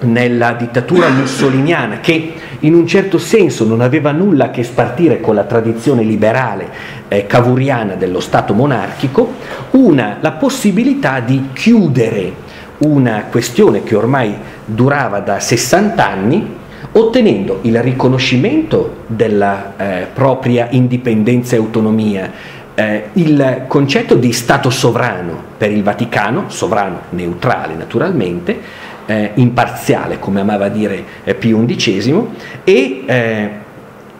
[SPEAKER 1] nella dittatura mussoliniana che in un certo senso non aveva nulla a che spartire con la tradizione liberale eh, cavouriana dello Stato monarchico, una, la possibilità di chiudere una questione che ormai durava da 60 anni, ottenendo il riconoscimento della eh, propria indipendenza e autonomia, eh, il concetto di Stato sovrano per il Vaticano, sovrano neutrale naturalmente, eh, imparziale, come amava dire eh, Pio XI, e eh,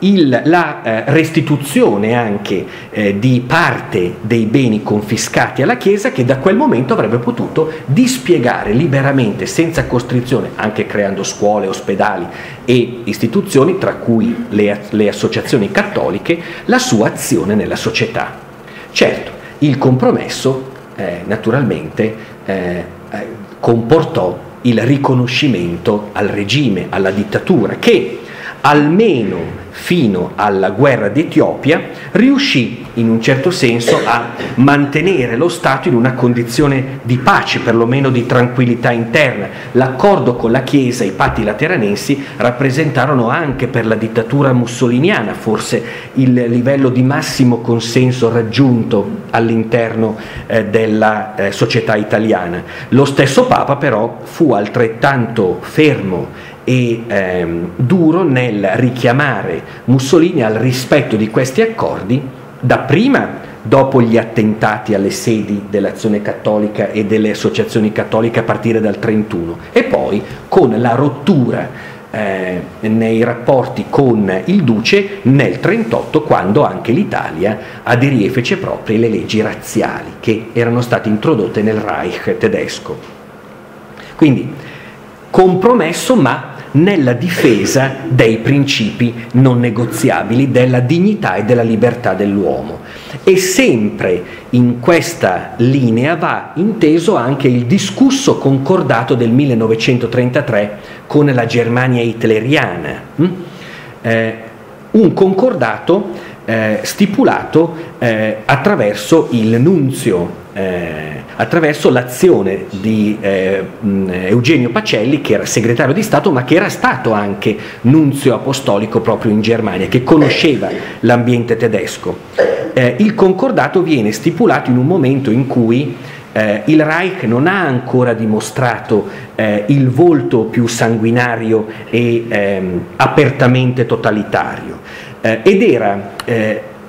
[SPEAKER 1] il, la eh, restituzione anche eh, di parte dei beni confiscati alla Chiesa che da quel momento avrebbe potuto dispiegare liberamente, senza costrizione, anche creando scuole, ospedali e istituzioni, tra cui le, le associazioni cattoliche, la sua azione nella società. Certo, il compromesso eh, naturalmente comportò il riconoscimento al regime, alla dittatura, che almeno fino alla guerra d'Etiopia, riuscì in un certo senso a mantenere lo Stato in una condizione di pace, perlomeno di tranquillità interna. L'accordo con la Chiesa, i patti lateranensi, rappresentarono anche per la dittatura mussoliniana forse il livello di massimo consenso raggiunto all'interno eh, della eh, società italiana. Lo stesso Papa però fu altrettanto fermo e ehm, duro nel richiamare Mussolini al rispetto di questi accordi, dapprima dopo gli attentati alle sedi dell'azione cattolica e delle associazioni cattoliche a partire dal 31 e poi con la rottura eh, nei rapporti con il Duce nel 38 quando anche l'Italia aderì e fece proprie le leggi razziali che erano state introdotte nel Reich tedesco. Quindi compromesso ma nella difesa dei principi non negoziabili della dignità e della libertà dell'uomo. E sempre in questa linea va inteso anche il discusso concordato del 1933 con la Germania hitleriana. Hm? Eh, un concordato eh, stipulato eh, attraverso il nunzio eh, attraverso l'azione di eh, Eugenio Pacelli, che era segretario di Stato, ma che era stato anche nunzio apostolico proprio in Germania, che conosceva l'ambiente tedesco. Eh, il concordato viene stipulato in un momento in cui eh, il Reich non ha ancora dimostrato eh, il volto più sanguinario e ehm, apertamente totalitario eh, ed era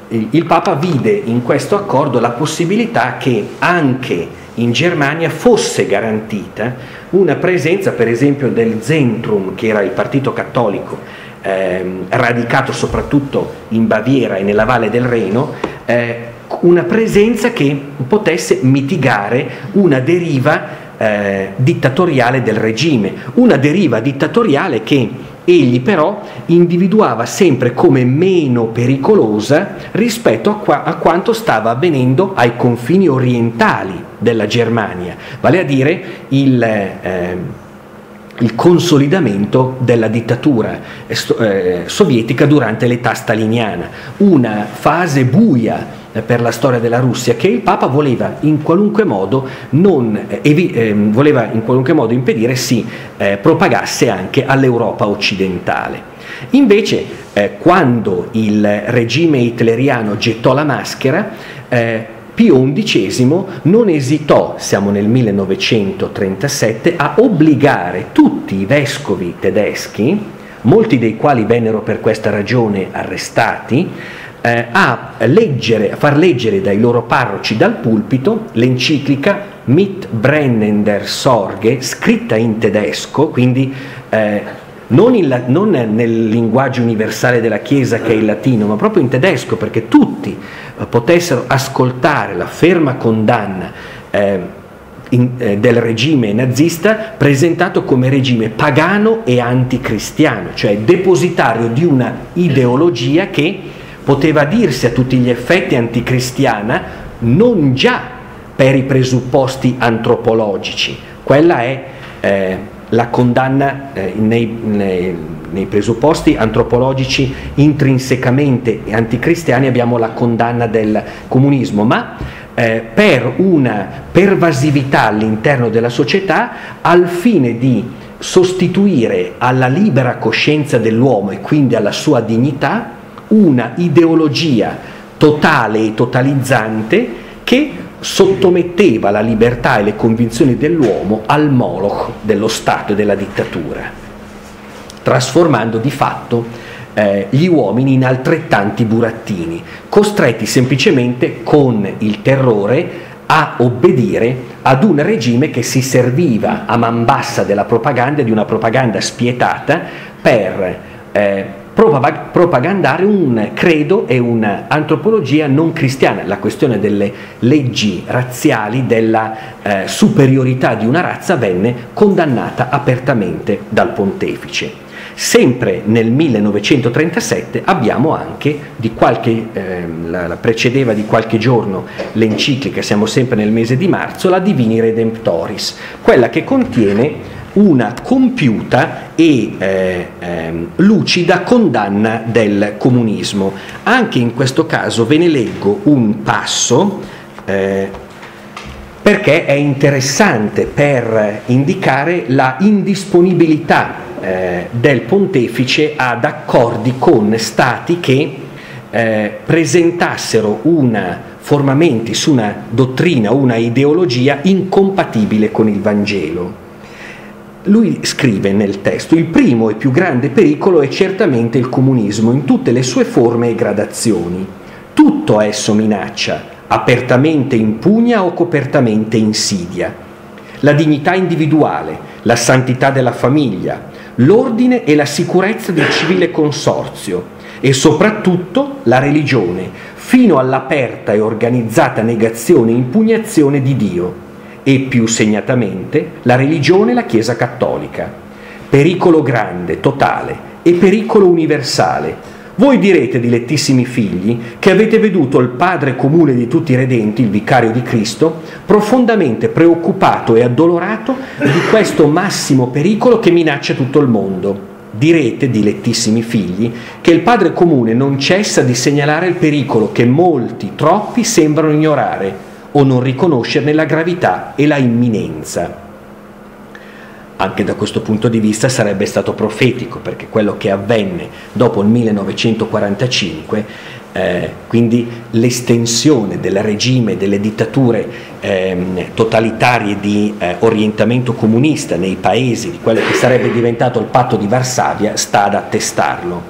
[SPEAKER 1] il Papa vide in questo accordo la possibilità che anche in Germania fosse garantita una presenza, per esempio, del Zentrum, che era il partito cattolico ehm, radicato soprattutto in Baviera e nella Valle del Reno, eh, una presenza che potesse mitigare una deriva eh, dittatoriale del regime, una deriva dittatoriale che Egli però individuava sempre come meno pericolosa rispetto a, qua, a, quanto stava avvenendo ai confini orientali della Germania, vale a dire il, eh, il consolidamento della dittatura eh, sovietica durante l'età staliniana, una fase buia eh, per la storia della Russia che il Papa voleva in qualunque modo, non, eh, eh, voleva in qualunque modo impedire si eh, propagasse anche all'Europa occidentale. Invece, eh, quando il regime hitleriano gettò la maschera, eh, Pio XI non esitò, siamo nel 1937, a obbligare tutti i vescovi tedeschi, molti dei quali vennero per questa ragione arrestati, eh, a, leggere, a far leggere dai loro parroci dal pulpito l'enciclica Mit brennender Sorge, scritta in tedesco, quindi eh, non, in, non, nel linguaggio universale della Chiesa che è il latino, ma proprio in tedesco, perché tutti eh, potessero ascoltare la ferma condanna eh, in, eh, del regime nazista presentato come regime pagano e anticristiano, cioè depositario di una ideologia che poteva dirsi a tutti gli effetti anticristiana non già per i presupposti antropologici, quella è eh, la condanna eh, nei, nei, nei, presupposti antropologici intrinsecamente anticristiani abbiamo la condanna del comunismo, ma eh, per una pervasività all'interno della società al fine di sostituire alla libera coscienza dell'uomo e quindi alla sua dignità una ideologia totale e totalizzante che sottometteva la libertà e le convinzioni dell'uomo al moloch dello Stato e della dittatura, trasformando di fatto eh, gli uomini in altrettanti burattini, costretti semplicemente con il terrore a obbedire ad un regime che si serviva a man bassa della propaganda, di una propaganda spietata, per eh, propagandare un credo e un'antropologia non cristiana. La questione delle leggi razziali, della eh, superiorità di una razza venne condannata apertamente dal pontefice. Sempre nel 1937 abbiamo anche, di qualche, eh, la, la precedeva di qualche giorno l'enciclica, siamo sempre nel mese di marzo, la Divini Redemptoris, quella che contiene una compiuta e eh, eh, lucida condanna del comunismo. Anche in questo caso ve ne leggo un passo eh, perché è interessante per indicare la indisponibilità eh, del pontefice ad accordi con stati che eh, presentassero una formamenti su una dottrina una ideologia incompatibile con il Vangelo lui scrive nel testo, il primo e più grande pericolo è certamente il comunismo in tutte le sue forme e gradazioni. Tutto esso minaccia, apertamente impugna o copertamente insidia. La dignità individuale, la santità della famiglia, l'ordine e la sicurezza del civile consorzio e soprattutto la religione, fino all'aperta e organizzata negazione e impugnazione di Dio e più segnatamente la religione e la Chiesa cattolica. pericolo grande, totale e pericolo universale. Voi direte, dilettissimi figli, che avete veduto il Padre comune di tutti i redenti, il vicario di Cristo, profondamente preoccupato e addolorato di questo massimo pericolo che minaccia tutto il mondo. Direte, dilettissimi figli, che il Padre comune non cessa di segnalare il pericolo che molti, troppi, sembrano ignorare o non riconoscerne la gravità e la imminenza anche da questo punto di vista sarebbe stato profetico, perché quello che avvenne dopo il 1945, eh, quindi l'estensione del regime delle dittature eh, totalitarie di eh, orientamento comunista nei paesi di quello che sarebbe diventato il patto di Varsavia, sta ad attestarlo.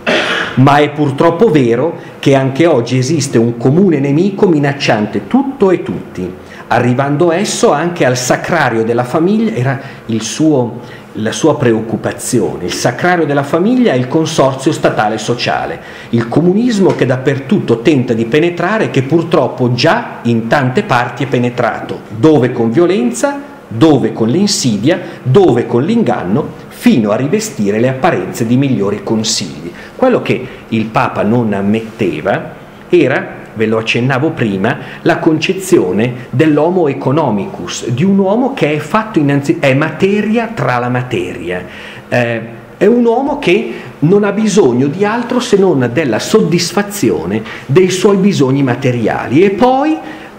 [SPEAKER 1] Ma è purtroppo vero che anche oggi esiste un comune nemico minacciante tutto e tutti arrivando esso anche al sacrario della famiglia, era suo, la sua preoccupazione. Il sacrario della famiglia è il consorzio statale sociale, il comunismo che dappertutto tenta di penetrare e che purtroppo già in tante parti è penetrato, dove con violenza, dove con l'insidia, dove con l'inganno, fino a rivestire le apparenze di migliori consigli. Quello che il Papa non ammetteva era ve lo accennavo prima, la concezione dell'homo economicus, di un uomo che è fatto innanzitutto, è materia tra la materia. Eh, è un uomo che non ha bisogno di altro se non della soddisfazione dei suoi bisogni materiali e poi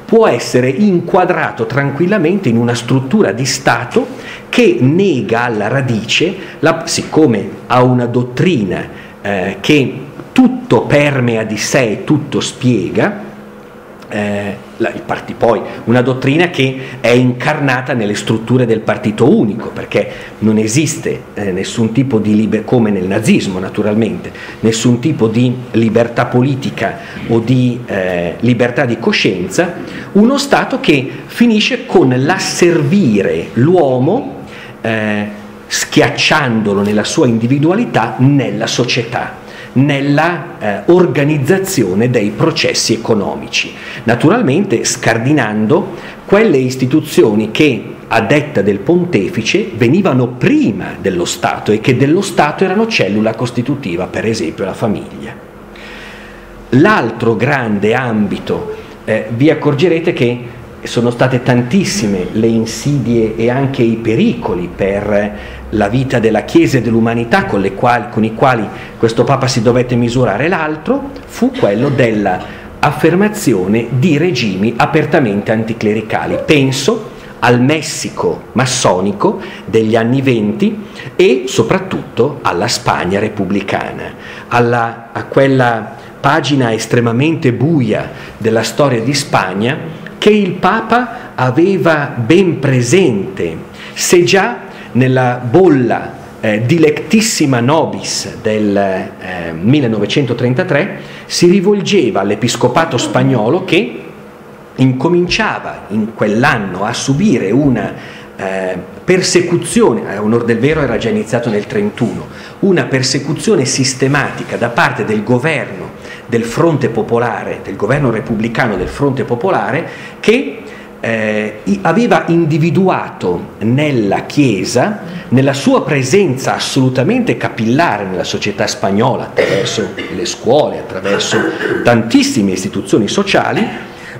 [SPEAKER 1] può essere inquadrato tranquillamente in una struttura di Stato che nega alla radice, la, siccome ha una dottrina eh, che tutto permea di sé e tutto spiega, eh, la, il parti, poi una dottrina che è incarnata nelle strutture del partito unico, perché non esiste eh, nessun tipo di libertà, come nel nazismo naturalmente, nessun tipo di libertà politica o di eh, libertà di coscienza, uno Stato che finisce con l'asservire l'uomo eh, schiacciandolo nella sua individualità nella società nella eh, organizzazione dei processi economici, naturalmente scardinando quelle istituzioni che a detta del pontefice venivano prima dello Stato e che dello Stato erano cellula costitutiva, per esempio la famiglia. L'altro grande ambito, eh, vi accorgerete che sono state tantissime le insidie e anche i pericoli per la vita della Chiesa e dell'umanità con, quali, con i quali questo Papa si dovette misurare, l'altro fu quello dell'affermazione di regimi apertamente anticlericali. Penso al Messico massonico degli anni venti e soprattutto alla Spagna repubblicana, alla, a quella pagina estremamente buia della storia di Spagna che il Papa aveva ben presente, se già nella bolla eh, dilectissima nobis del eh, 1933 si rivolgeva all'episcopato spagnolo che incominciava in quell'anno a subire una eh, persecuzione, a onor del vero era già iniziato nel 31, una persecuzione sistematica da parte del governo del fronte popolare, del governo repubblicano del fronte popolare, che eh, aveva individuato nella Chiesa, nella sua presenza assolutamente capillare nella società spagnola, attraverso le scuole, attraverso tantissime istituzioni sociali,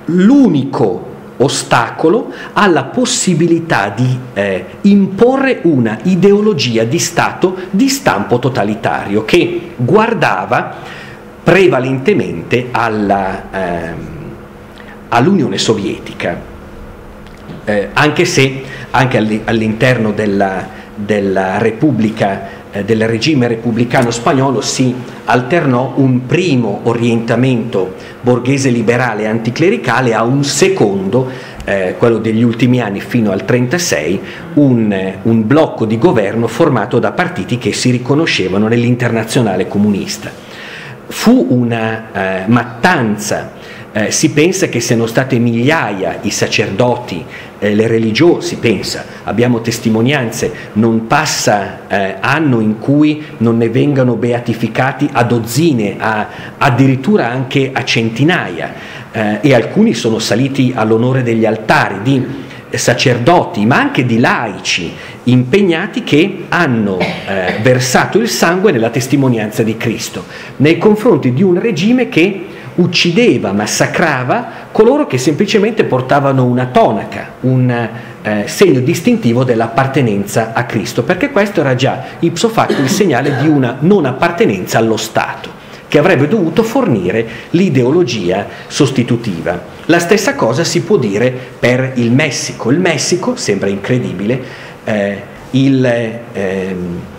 [SPEAKER 1] l'unico ostacolo alla possibilità di eh, imporre una ideologia di Stato di stampo totalitario che guardava prevalentemente alla, eh, all'Unione Sovietica eh, anche se anche all'interno della, della Repubblica eh, del regime repubblicano spagnolo si alternò un primo orientamento borghese liberale anticlericale a un secondo, eh, quello degli ultimi anni fino al 1936, un, un, blocco di governo formato da partiti che si riconoscevano nell'internazionale comunista. Fu una eh, mattanza. Eh, si pensa che siano state migliaia i sacerdoti, eh, le religioni, si pensa, abbiamo testimonianze, non passa eh, anno in cui non ne vengano beatificati a dozzine, a, addirittura anche a centinaia. Eh, e alcuni sono saliti all'onore degli altari di sacerdoti, ma anche di laici impegnati che hanno eh, versato il sangue nella testimonianza di Cristo, nei confronti di un regime che uccideva, massacrava coloro che semplicemente portavano una tonaca, un eh, segno distintivo dell'appartenenza a Cristo, perché questo era già ipso facto il segnale di una non appartenenza allo Stato che avrebbe dovuto fornire l'ideologia sostitutiva. La stessa cosa si può dire per il Messico. Il Messico, sembra incredibile, eh, il, eh,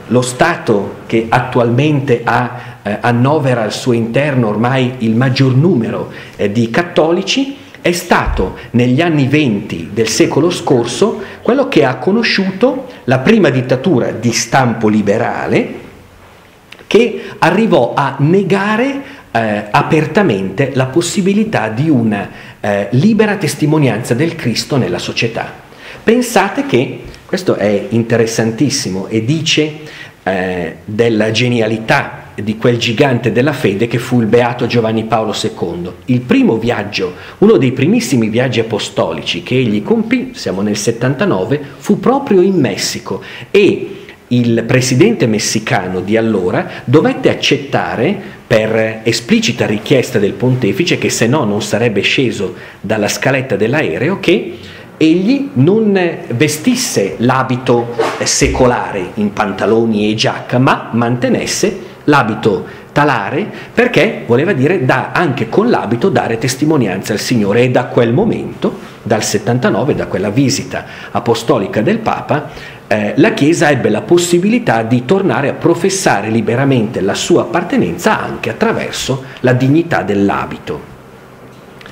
[SPEAKER 1] lo Stato che attualmente ha, eh, annovera al suo interno ormai il maggior numero eh, di cattolici, è stato negli anni venti del secolo scorso quello che ha conosciuto la prima dittatura di stampo liberale che arrivò a negare eh, apertamente la possibilità di una eh, libera testimonianza del Cristo nella società. Pensate che, questo è interessantissimo e dice eh, della genialità di quel gigante della fede che fu il beato Giovanni Paolo II. Il primo viaggio, uno dei primissimi viaggi apostolici che egli compì, siamo nel 79, fu proprio in Messico e il presidente messicano di allora dovette accettare per esplicita richiesta del pontefice che se no non sarebbe sceso dalla scaletta dell'aereo che egli non vestisse l'abito secolare in pantaloni e giacca ma mantenesse l'abito talare perché voleva dire da, anche con l'abito dare testimonianza al Signore e da quel momento, dal 79, da quella visita apostolica del Papa, eh, la Chiesa ebbe la possibilità di tornare a professare liberamente la sua appartenenza anche attraverso la dignità dell'abito.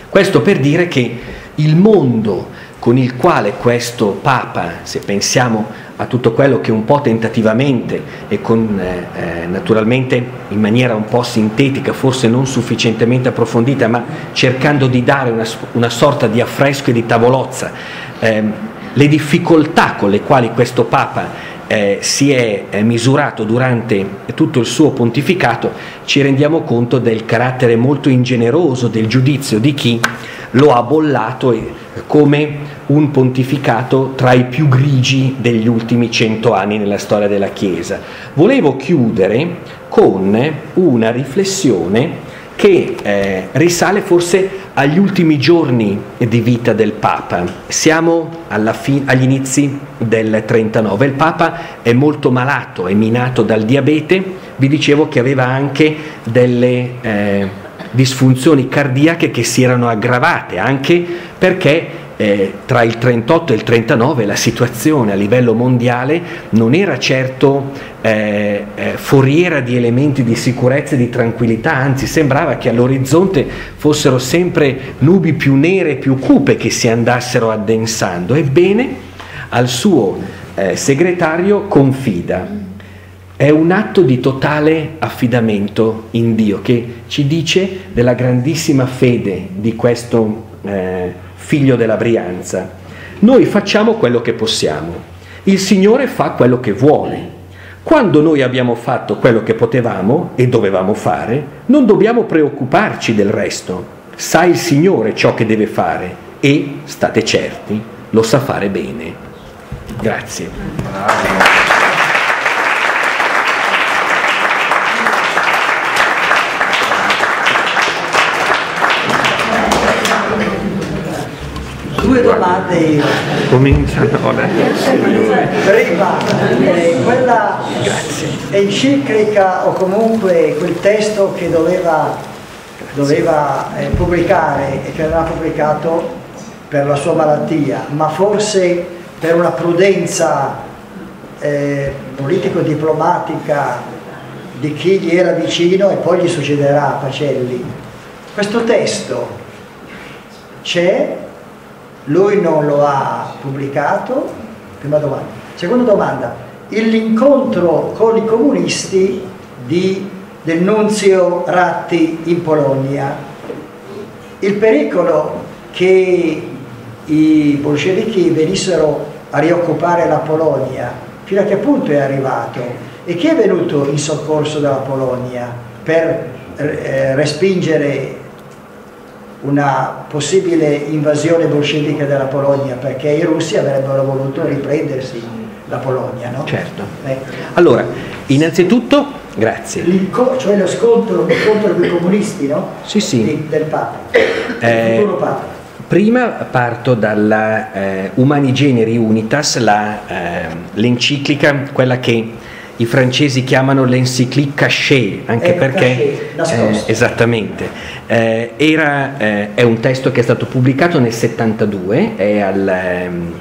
[SPEAKER 1] Questo per dire che il mondo con il quale questo Papa, se pensiamo a tutto quello che un po' tentativamente e con, eh, eh, naturalmente in maniera un po' sintetica, forse non sufficientemente approfondita, ma cercando di dare una, una sorta di affresco e di tavolozza, eh, le difficoltà con le quali questo Papa eh, si è eh, misurato durante tutto il suo pontificato, ci rendiamo conto del carattere molto ingeneroso del giudizio di chi lo ha bollato come un pontificato tra i più grigi degli ultimi cento anni nella storia della Chiesa. Volevo chiudere con una riflessione che eh, risale forse agli ultimi giorni di vita del Papa. Siamo fi- agli inizi del 39. Il Papa è molto malato, è minato dal diabete. Vi dicevo che aveva anche delle eh, disfunzioni cardiache che si erano aggravate, anche perché eh, tra il 38 e il 39 la situazione a livello mondiale non era certo eh, eh, foriera di elementi di sicurezza e di tranquillità, anzi sembrava che all'orizzonte fossero sempre nubi più nere e più cupe che si andassero addensando. Ebbene, al suo eh, segretario confida. È un atto di totale affidamento in Dio che ci dice della grandissima fede di questo eh, figlio della Brianza. Noi facciamo quello che possiamo, il Signore fa quello che vuole. Quando noi abbiamo fatto quello che potevamo e dovevamo fare, non dobbiamo preoccuparci del resto. Sa il Signore ciò che deve fare e, state certi, lo sa fare bene. Grazie.
[SPEAKER 2] Due domande
[SPEAKER 1] Cominciano ora.
[SPEAKER 2] Prima, eh, quella Grazie. enciclica o comunque quel testo che doveva, doveva eh, pubblicare e che aveva pubblicato per la sua malattia, ma forse per una prudenza eh, politico-diplomatica di chi gli era vicino e poi gli succederà a Pacelli. Questo testo c'è lui non lo ha pubblicato, prima domanda. Seconda domanda, l'incontro con i comunisti di, del nunzio Ratti in Polonia, il pericolo che i bolscevichi venissero a rioccupare la Polonia, fino a che punto è arrivato? E chi è venuto in soccorso della Polonia per eh, respingere una possibile invasione bolscevica della Polonia, perché i russi avrebbero voluto riprendersi la Polonia. No?
[SPEAKER 1] Certo. Eh. Allora, innanzitutto, grazie.
[SPEAKER 2] cioè lo scontro, contro i comunisti no?
[SPEAKER 1] sì, sì.
[SPEAKER 2] Di, del Papa, eh, del Papa.
[SPEAKER 1] Prima parto dalla eh, Umani Generi Unitas, la, eh, l'enciclica, quella che i francesi chiamano l'encyclique cachée, anche
[SPEAKER 2] eh,
[SPEAKER 1] perché
[SPEAKER 2] cachet,
[SPEAKER 1] eh, esattamente. Eh, era, eh, è un testo che è stato pubblicato nel 72, è, al, ehm,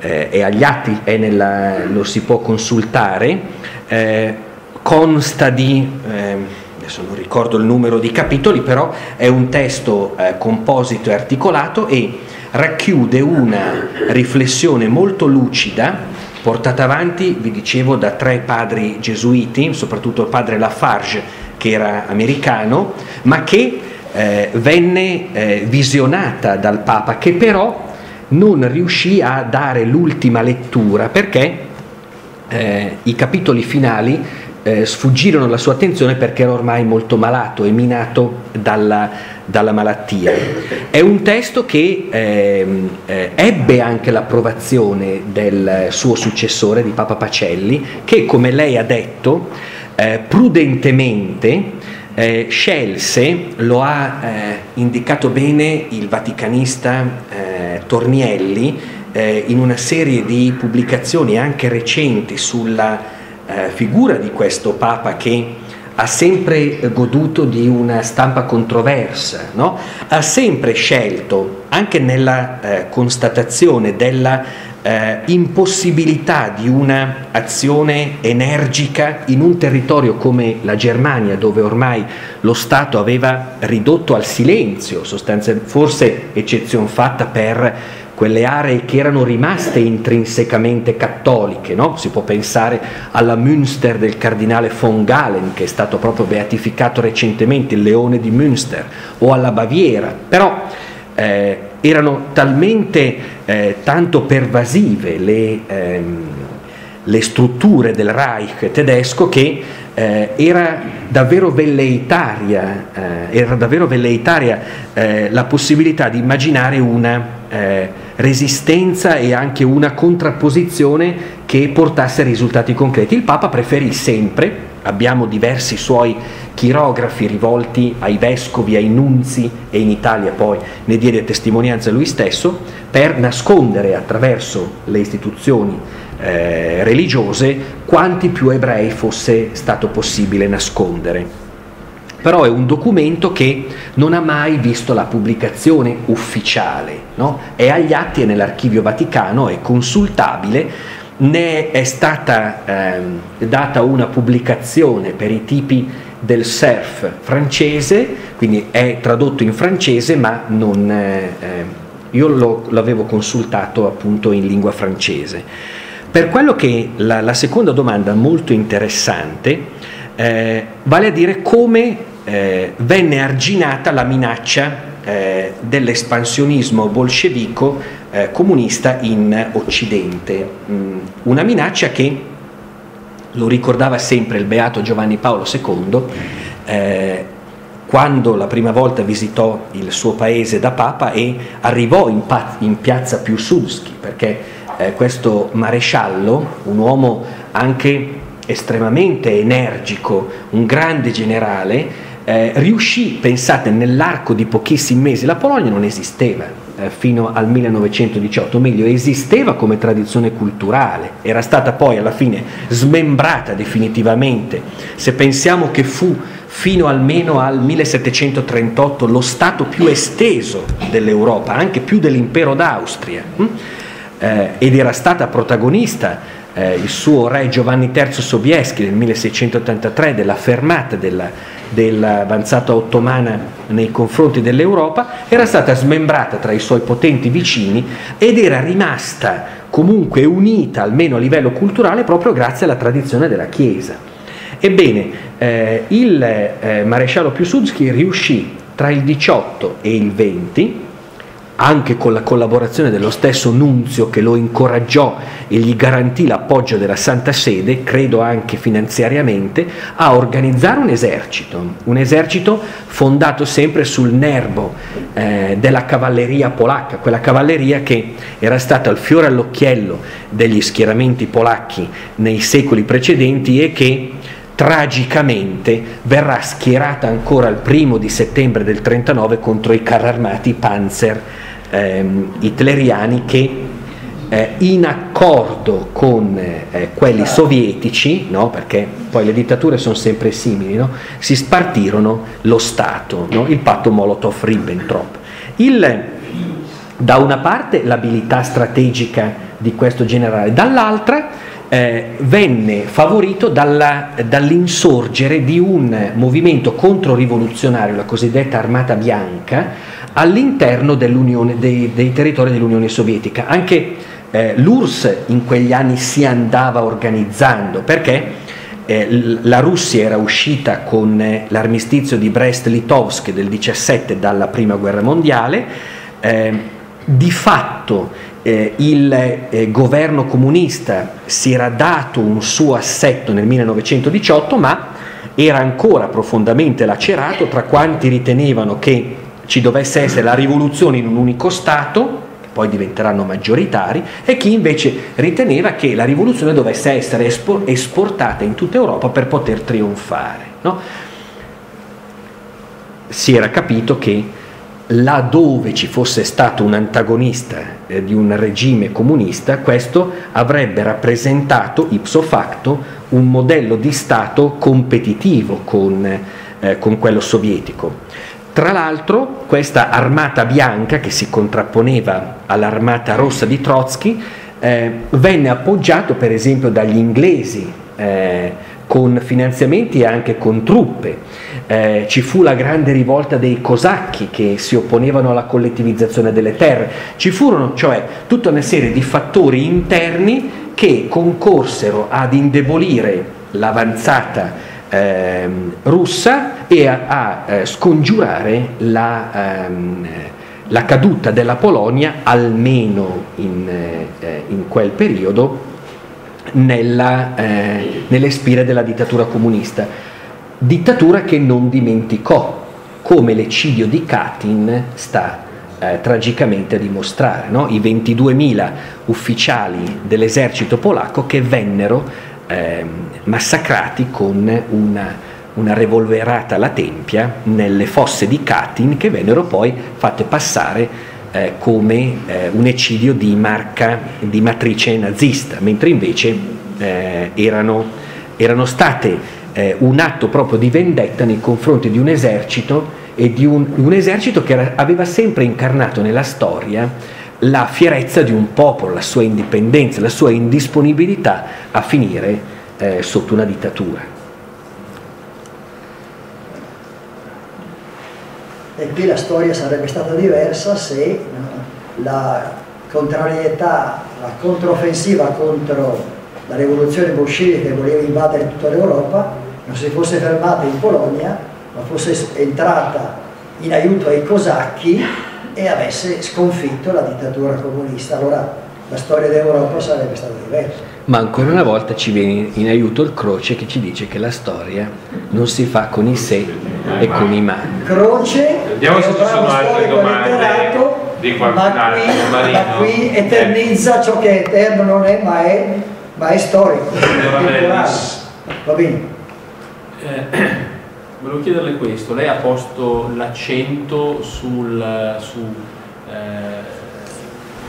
[SPEAKER 1] eh, è agli atti, è nella, lo si può consultare, eh, consta di ehm, adesso non ricordo il numero di capitoli, però è un testo composito e articolato e racchiude una riflessione molto lucida portata avanti, vi dicevo, da tre padri gesuiti, soprattutto il padre Lafarge, che era americano, ma che eh, venne eh, visionata dal Papa, che però non riuscì a dare l'ultima lettura perché eh, i capitoli finali eh, sfuggirono alla sua attenzione perché era ormai molto malato e minato dalla, dalla malattia. È un testo che eh, eh, ebbe anche l'approvazione del suo successore, di Papa Pacelli, che come lei ha detto, eh, prudentemente eh, scelse, lo ha eh, indicato bene il vaticanista Tornielli, in una serie di pubblicazioni anche recenti sulla figura di questo Papa che ha sempre goduto di una stampa controversa, no? ha sempre scelto, anche nella eh, constatazione della eh, impossibilità di un'azione energica in un territorio come la Germania, dove ormai lo Stato aveva ridotto al silenzio, forse eccezione fatta per quelle aree che erano rimaste intrinsecamente cattoliche, no? si può pensare alla Münster del cardinale von Galen che è stato proprio beatificato recentemente, il leone di Münster, o alla Baviera, però eh, erano talmente eh, tanto pervasive le, ehm, le, strutture del Reich tedesco che eh, era davvero velleitaria, eh, era davvero velleitaria eh, la possibilità di immaginare una eh, resistenza e anche una contrapposizione che portasse a risultati concreti. Il Papa preferì sempre, abbiamo diversi suoi chirografi rivolti ai vescovi, ai nunzi e in Italia poi ne diede testimonianza lui stesso, per nascondere attraverso le istituzioni eh, religiose quanti più ebrei fosse stato possibile nascondere però è un documento che non ha mai visto la pubblicazione ufficiale, no? è agli atti e nell'archivio vaticano, è consultabile, ne è stata ehm, data una pubblicazione per i tipi del surf francese, quindi è tradotto in francese, ma non, eh, io lo, l'avevo consultato appunto in lingua francese. Per quello che la, la seconda domanda molto interessante, eh, vale a dire come eh, venne arginata la minaccia eh, dell'espansionismo bolscevico eh, comunista in Occidente, mm, una minaccia che, lo ricordava sempre il beato Giovanni Paolo II, eh, quando la prima volta visitò il suo paese da Papa e arrivò in, pa- in piazza Piłsudski, perché eh, questo maresciallo, un uomo anche estremamente energico, un grande generale, eh, riuscì, pensate, nell'arco di pochissimi mesi, la Polonia non esisteva eh, fino al 1918, o meglio, esisteva come tradizione culturale, era stata poi alla fine smembrata definitivamente. Se pensiamo che fu fino almeno al 1738 lo Stato più esteso dell'Europa, anche più dell'impero d'Austria, hm? Eh, ed era stata protagonista eh, il suo re Giovanni III Sobieski nel 1683 della fermata della, dell'avanzata ottomana nei confronti dell'Europa, era stata smembrata tra i suoi potenti vicini ed era rimasta comunque unita, almeno a livello culturale, proprio grazie alla tradizione della Chiesa. Ebbene, eh, il eh, maresciallo Piłsudski riuscì tra il 18 e il 20 anche con la collaborazione dello stesso Nunzio che lo incoraggiò e gli garantì l'appoggio della Santa Sede, credo anche finanziariamente, a organizzare un esercito, un esercito fondato sempre sul nervo eh, della cavalleria polacca, quella cavalleria che era stata il fiore all'occhiello degli schieramenti polacchi nei secoli precedenti e che tragicamente verrà schierata ancora il primo di settembre del 39 contro i carri armati Panzer ehm, hitleriani che eh, in accordo con eh, quelli sovietici, no? perché poi le dittature sono sempre simili, no? si spartirono lo Stato, no? il patto Molotov-Ribbentrop. Il, da una parte l'abilità strategica di questo generale, dall'altra eh, venne favorito dalla, dall'insorgere di un movimento controrivoluzionario, la cosiddetta Armata Bianca, all'interno dei, dei, territori dell'Unione Sovietica. Anche eh, l'URSS in quegli anni si andava organizzando perché eh, la Russia era uscita con eh, l'armistizio di Brest-Litovsk del 17 dalla Prima Guerra Mondiale, eh, di fatto eh, il eh, governo comunista si era dato un suo assetto nel 1918, ma era ancora profondamente lacerato tra quanti ritenevano che ci dovesse essere la rivoluzione in un unico Stato, che poi diventeranno maggioritari, e chi invece riteneva che la rivoluzione dovesse essere esportata in tutta Europa per poter trionfare. No? Si era capito che laddove ci fosse stato un antagonista eh, di un regime comunista, questo avrebbe rappresentato ipso facto un modello di Stato competitivo con, eh, con quello sovietico. Tra l'altro questa armata bianca che si contrapponeva all'armata rossa di Trotsky eh, venne appoggiato per esempio dagli inglesi eh, con finanziamenti e anche con truppe. Eh, ci fu la grande rivolta dei cosacchi che si opponevano alla collettivizzazione delle terre. Ci furono cioè tutta una serie di fattori interni che concorsero ad indebolire l'avanzata eh, russa e a, a eh, scongiurare la, ehm, la, caduta della Polonia, almeno in, eh, in quel periodo, nella, eh, nelle spire della dittatura comunista. Dittatura che non dimenticò, come l'eccidio di Katyn sta eh, tragicamente a dimostrare, no? i 22.000 ufficiali dell'esercito polacco che vennero eh, massacrati con una, una, revolverata alla tempia nelle fosse di Katyn che vennero poi fatte passare eh, come eh, un eccidio di marca di matrice nazista, mentre invece eh, erano, erano, state eh, un atto proprio di vendetta nei confronti di un esercito e di un, un esercito che era, aveva sempre incarnato nella storia la fierezza di un popolo, la sua indipendenza, la sua indisponibilità a finire eh, sotto una dittatura.
[SPEAKER 2] E qui la storia sarebbe stata diversa se la contrarietà, la controffensiva contro la rivoluzione bolscevica che voleva invadere tutta l'Europa non si fosse fermata in Polonia, ma fosse entrata in aiuto ai cosacchi e avesse sconfitto la dittatura comunista. Allora la storia d'Europa sarebbe stata diversa.
[SPEAKER 1] Ma ancora una volta ci viene in aiuto il Croce che ci dice che la storia non si fa con i sé e con i ma.
[SPEAKER 2] Croce, Vediamo se ci sono altre domande di ma qui, ma qui eternizza ciò che è eterno non è, ma è, ma è storico. Va bene.
[SPEAKER 3] Eh, (clears throat) Volevo chiederle questo, lei ha posto l'accento sul, su, eh,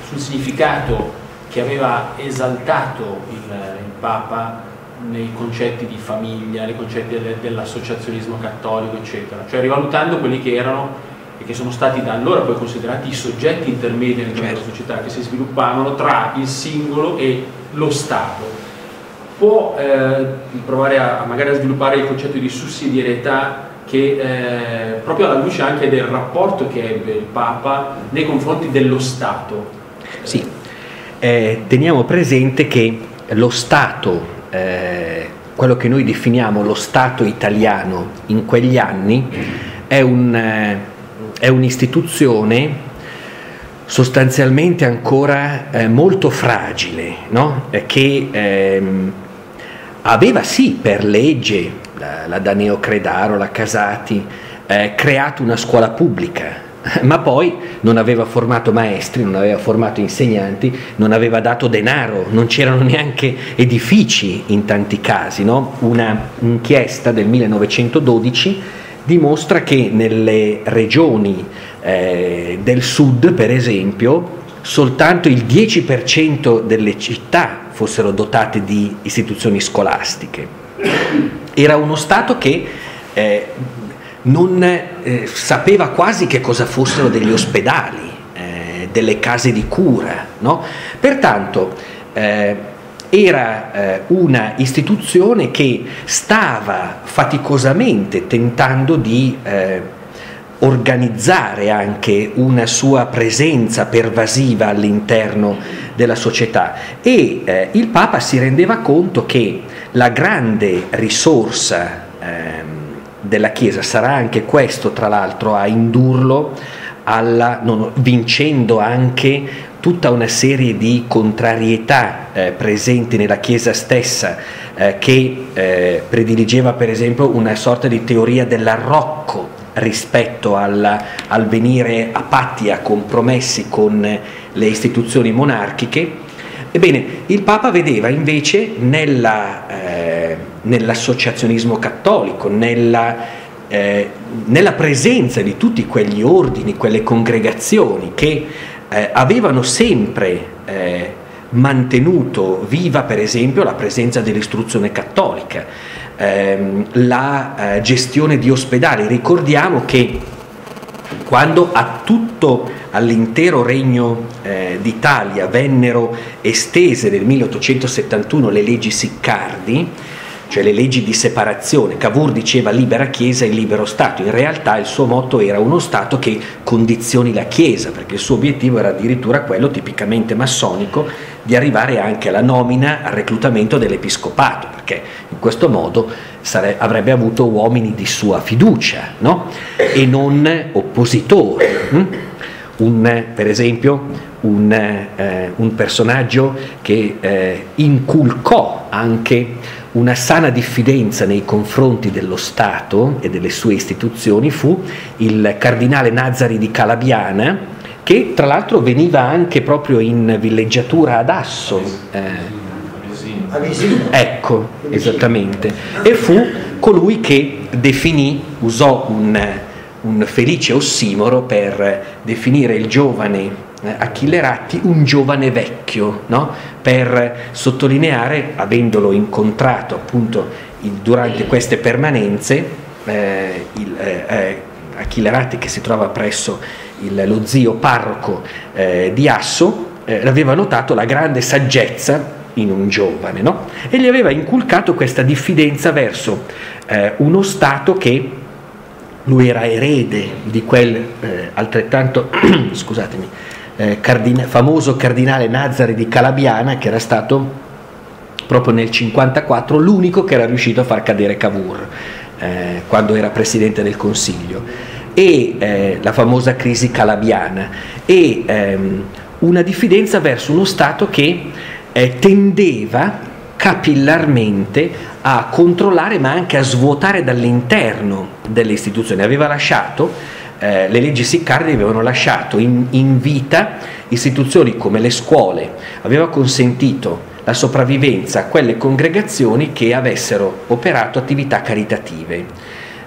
[SPEAKER 3] sul, significato che aveva esaltato il, il, Papa nei concetti di famiglia, nei concetti dell'associazionismo cattolico, eccetera, cioè rivalutando quelli che erano e che sono stati da allora poi considerati i soggetti intermedi all'interno certo. della società che si sviluppavano tra il singolo e lo Stato può eh, provare a, magari a sviluppare il concetto di sussidiarietà che eh, proprio alla luce anche del rapporto che ebbe il Papa nei confronti dello Stato.
[SPEAKER 1] Sì, eh, teniamo presente che lo Stato, eh, quello che noi definiamo lo Stato italiano in quegli anni, è, un, eh, è un'istituzione sostanzialmente ancora eh, molto fragile, no? eh, che ehm, aveva sì per legge, la, la Daneo Credaro, la Casati, eh, creato una scuola pubblica, (laughs) ma poi non aveva formato maestri, non aveva formato insegnanti, non aveva dato denaro, non c'erano neanche edifici in tanti casi. No? Una inchiesta del 1912 dimostra che nelle regioni eh, del sud, per esempio, soltanto il 10% delle città fossero dotate di istituzioni scolastiche. Era uno Stato che eh, non eh, sapeva quasi che cosa fossero degli ospedali, eh, delle case di cura. No? Pertanto eh, era eh, una istituzione che stava faticosamente tentando di eh, organizzare anche una sua presenza pervasiva all'interno della società. E eh, il Papa si rendeva conto che la grande risorsa eh, della Chiesa sarà anche questo, tra l'altro, a indurlo alla, non, vincendo anche tutta una serie di contrarietà eh, presenti nella Chiesa stessa, eh, che eh, prediligeva per esempio una sorta di teoria dell'arrocco rispetto alla, al venire a patti, a compromessi con le istituzioni monarchiche. Ebbene, il Papa vedeva invece eh, nell'associazionismo cattolico, nella, eh, nella, presenza di tutti quegli ordini, quelle congregazioni che eh, avevano sempre eh, mantenuto viva per esempio la presenza dell'istruzione cattolica, ehm, la eh, gestione di ospedali. Ricordiamo che quando a tutto all'intero regno eh, d'Italia vennero estese nel 1871 le leggi Siccardi, cioè le leggi di separazione. Cavour diceva libera Chiesa e libero Stato, in realtà il suo motto era uno Stato che condizioni la Chiesa, perché il suo obiettivo era addirittura quello tipicamente massonico di arrivare anche alla nomina, al reclutamento dell'episcopato, perché in questo modo sare- avrebbe avuto uomini di sua fiducia no? e non oppositori. Hm? Un, per esempio un, eh, un personaggio che eh, inculcò anche una sana diffidenza nei confronti dello Stato e delle sue istituzioni fu il cardinale Nazari di Calabiana, che tra l'altro veniva anche proprio in villeggiatura ad Asso. Eh, ecco, esattamente. E fu colui che definì, usò un, un felice ossimoro per definire il giovane Achille Ratti un giovane vecchio, no? per sottolineare, avendolo incontrato appunto durante queste permanenze, eh, il, eh, eh, Achille Ratti che si trova presso il, lo zio parroco eh, di Asso, eh, aveva notato la grande saggezza in un giovane no? e gli aveva inculcato questa diffidenza verso uno Stato che lui era erede di quel altrettanto, (clears throat) scusatemi, eh, cardina- famoso cardinale Nazare di Calabiana che era stato proprio nel 1954 l'unico che era riuscito a far cadere Cavour eh, quando era presidente del Consiglio e eh, la famosa crisi calabiana e ehm, una diffidenza verso uno Stato che eh, tendeva capillarmente a controllare ma anche a svuotare dall'interno delle istituzioni. Aveva lasciato eh, le leggi Siccardi avevano lasciato in, in vita istituzioni come le scuole, aveva consentito la sopravvivenza a quelle congregazioni che avessero operato attività caritative,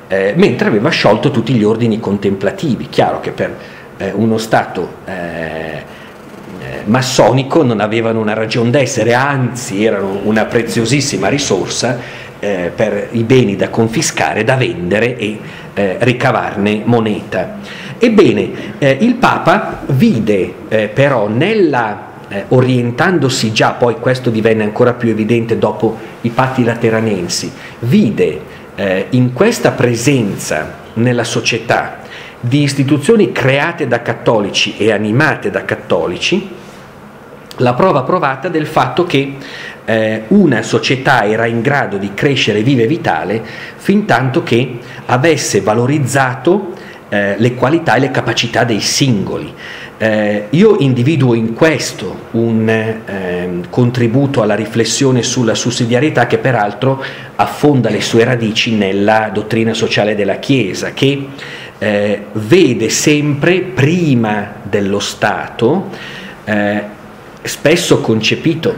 [SPEAKER 1] eh, mentre aveva sciolto tutti gli ordini contemplativi. Chiaro che per eh, uno Stato eh, eh massonico non avevano una ragione d'essere, anzi erano una preziosissima risorsa eh, per i beni da confiscare, da vendere e eh, ricavarne moneta. Ebbene, eh, il Papa vide eh, però nella eh, orientandosi già, poi questo divenne ancora più evidente dopo i patti lateranensi, vide eh, in questa presenza nella società di istituzioni create da cattolici e animate da cattolici, la prova provata del fatto che eh, una società era in grado di crescere viva e vitale fin tanto che avesse valorizzato eh, le qualità e le capacità dei singoli. Eh, io individuo in questo un eh, contributo alla riflessione sulla sussidiarietà che peraltro affonda le sue radici nella dottrina sociale della Chiesa, che eh, vede sempre prima dello Stato eh, spesso concepito,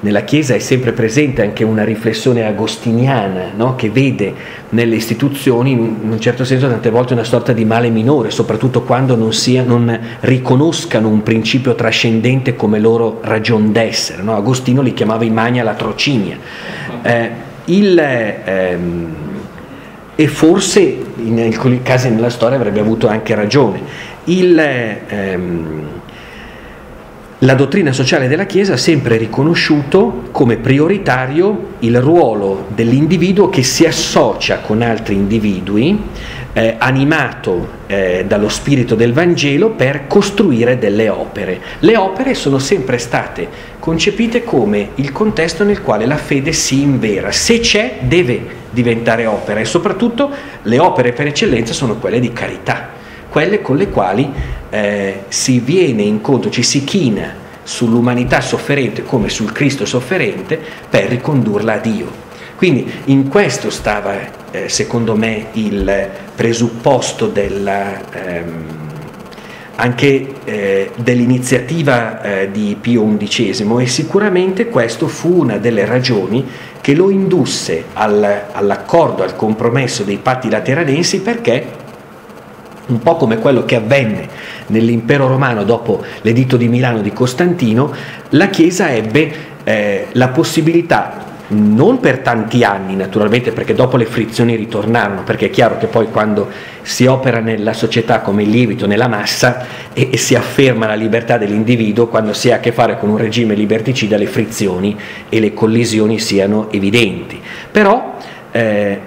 [SPEAKER 1] nella Chiesa è sempre presente anche una riflessione agostiniana no? che vede nelle istituzioni in un certo senso tante volte una sorta di male minore, soprattutto quando non, sia, non riconoscano un principio trascendente come loro ragion d'essere. No? Agostino li chiamava i magna latrocinia. Eh, il, ehm, e forse in alcuni casi nella storia avrebbe avuto anche ragione. Il, ehm, la dottrina sociale della Chiesa ha sempre riconosciuto come prioritario il ruolo dell'individuo che si associa con altri individui, eh, animato eh, dallo spirito del Vangelo, per costruire delle opere. Le opere sono sempre state concepite come il contesto nel quale la fede si invera. Se c'è, deve diventare opera e soprattutto le opere per eccellenza sono quelle di carità quelle con le quali eh, si viene incontro, ci si china sull'umanità sofferente come sul Cristo sofferente per ricondurla a Dio. Quindi in questo stava, eh, secondo me, il presupposto della, ehm, anche eh, dell'iniziativa eh, di Pio XI e sicuramente questo fu una delle ragioni che lo indusse al, all'accordo, al compromesso dei patti lateranensi perché un po' come quello che avvenne nell'impero romano dopo l'editto di Milano di Costantino, la Chiesa ebbe eh, la possibilità non per tanti anni naturalmente perché dopo le frizioni ritornarono perché è chiaro che poi quando si opera nella società come il lievito nella massa e, e, si afferma la libertà dell'individuo quando si ha a che fare con un regime liberticida le frizioni e le collisioni siano evidenti. Però eh,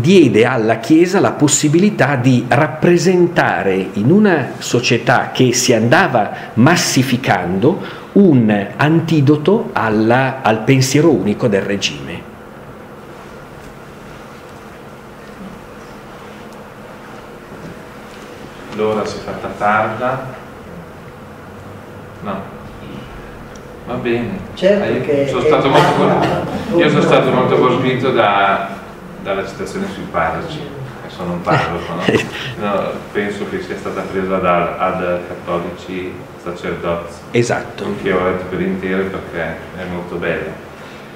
[SPEAKER 1] diede alla Chiesa la possibilità di rappresentare in una società che si andava massificando un antidoto alla, al pensiero unico del regime.
[SPEAKER 4] L'ora si è fatta tarda. No. Va bene.
[SPEAKER 2] Certo
[SPEAKER 4] io, sono stato molto, io sono stato molto colpito da dalla citazione sui parroci, sono un parroco, no? (laughs) no, penso che sia stata presa da, ad cattolici sacerdoti.
[SPEAKER 1] Esatto.
[SPEAKER 4] Che ho letto per intero perché è molto bella.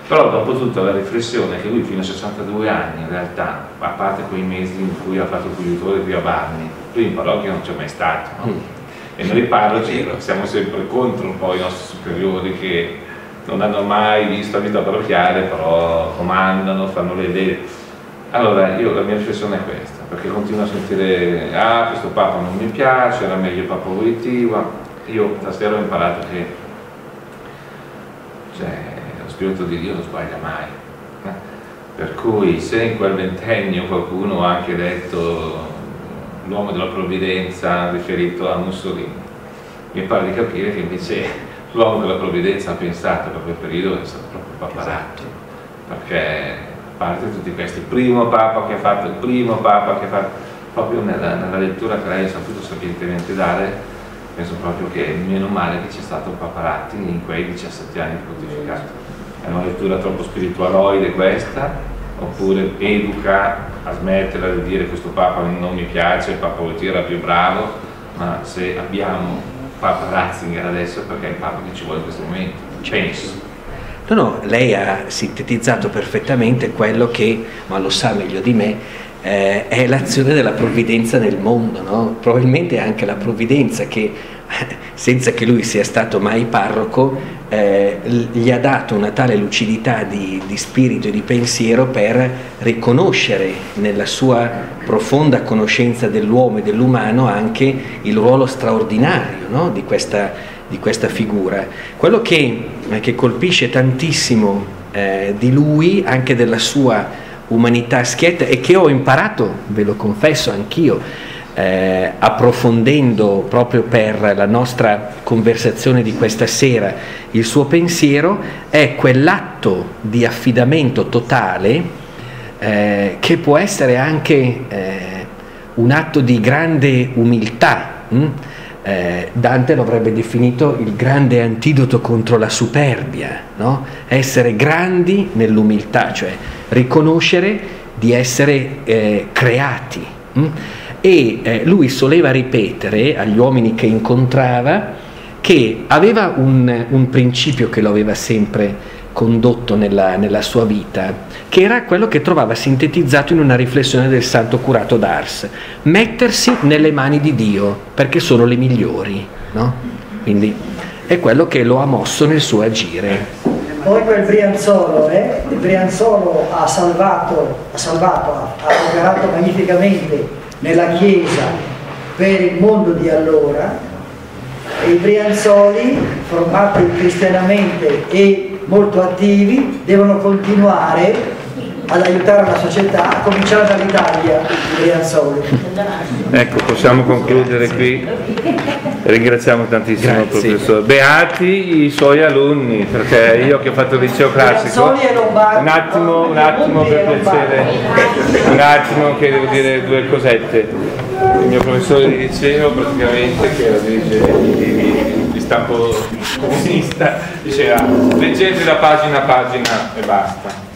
[SPEAKER 4] Però dopo tutta la riflessione che lui fino a 62 anni in realtà, a parte quei mesi in cui ha fatto il cogliutore qui a Barni, lui in parrocchia non c'è mai stato. No? Mm. E noi parroci siamo sempre contro un po' i nostri superiori che non hanno mai visto la vita parrocchiale, però comandano, fanno le idee allora, io la mia riflessione è questa, perché continuo a sentire, ah, questo Papa non mi piace, era meglio il Papa Voitiva. Io stasera ho imparato che cioè, lo Spirito di Dio non sbaglia mai. Eh? Per cui se in quel ventennio qualcuno ha anche detto l'uomo della provvidenza riferito a Mussolini, mi pare di capire che invece (laughs) l'uomo della provvidenza ha pensato per quel periodo è stato proprio Paparazzo, esatto. perché parte tutti questi, primo Papa che ha fatto, il primo Papa che ha fatto, proprio nella, nella lettura che lei ha saputo sapientemente dare, penso proprio che meno male che c'è stato Papa Ratti in quei 17 anni di pontificato. È una lettura troppo spiritualoide questa, oppure educa a smetterla di dire questo Papa non mi piace, il Papa Voltiera era più bravo, ma se abbiamo Papa Ratzinger adesso perché è il Papa che ci vuole in questo momento, penso.
[SPEAKER 1] No, no, lei ha sintetizzato perfettamente quello che, ma lo sa meglio di me, eh, è l'azione della provvidenza nel mondo, no? probabilmente anche la provvidenza che, (laughs) senza che lui sia stato mai parroco, eh, gli ha dato una tale lucidità di, di, spirito e di pensiero per riconoscere nella sua profonda conoscenza dell'uomo e dell'umano anche il ruolo straordinario no? di questa di questa figura. Quello che, eh, che colpisce tantissimo eh, di lui, anche della sua umanità schietta, e che ho imparato, ve lo confesso anch'io, eh, approfondendo proprio per la nostra conversazione di questa sera il suo pensiero, è quell'atto di affidamento totale eh, che può essere anche eh, un atto di grande umiltà. Hm? Eh, Dante lo avrebbe definito il grande antidoto contro la superbia, no? essere grandi nell'umiltà, cioè riconoscere di essere eh, creati. Hm? E eh, lui soleva ripetere agli uomini che incontrava che aveva un, un principio che lo aveva sempre condotto nella, nella, sua vita, che era quello che trovava sintetizzato in una riflessione del santo curato d'Ars, mettersi nelle mani di Dio, perché sono le migliori, no? Quindi è quello che lo ha mosso nel suo agire.
[SPEAKER 2] Poi quel Brianzolo, eh? il Brianzolo ha salvato, ha, salvato, ha, operato magnificamente nella Chiesa per il mondo di allora, i Brianzoli, formati cristianamente e molto attivi, devono continuare ad aiutare la società, a cominciare dall'Italia, i Brianzoli.
[SPEAKER 4] Ecco, possiamo concludere qui. Ringraziamo tantissimo il professore. Beati i suoi alunni, perché io che ho fatto il liceo classico. Un attimo, un attimo per piacere, un attimo che devo dire due cosette. Il mio professore di liceo praticamente, che era dirigente di, di stampo comunista, diceva leggete da pagina a pagina e basta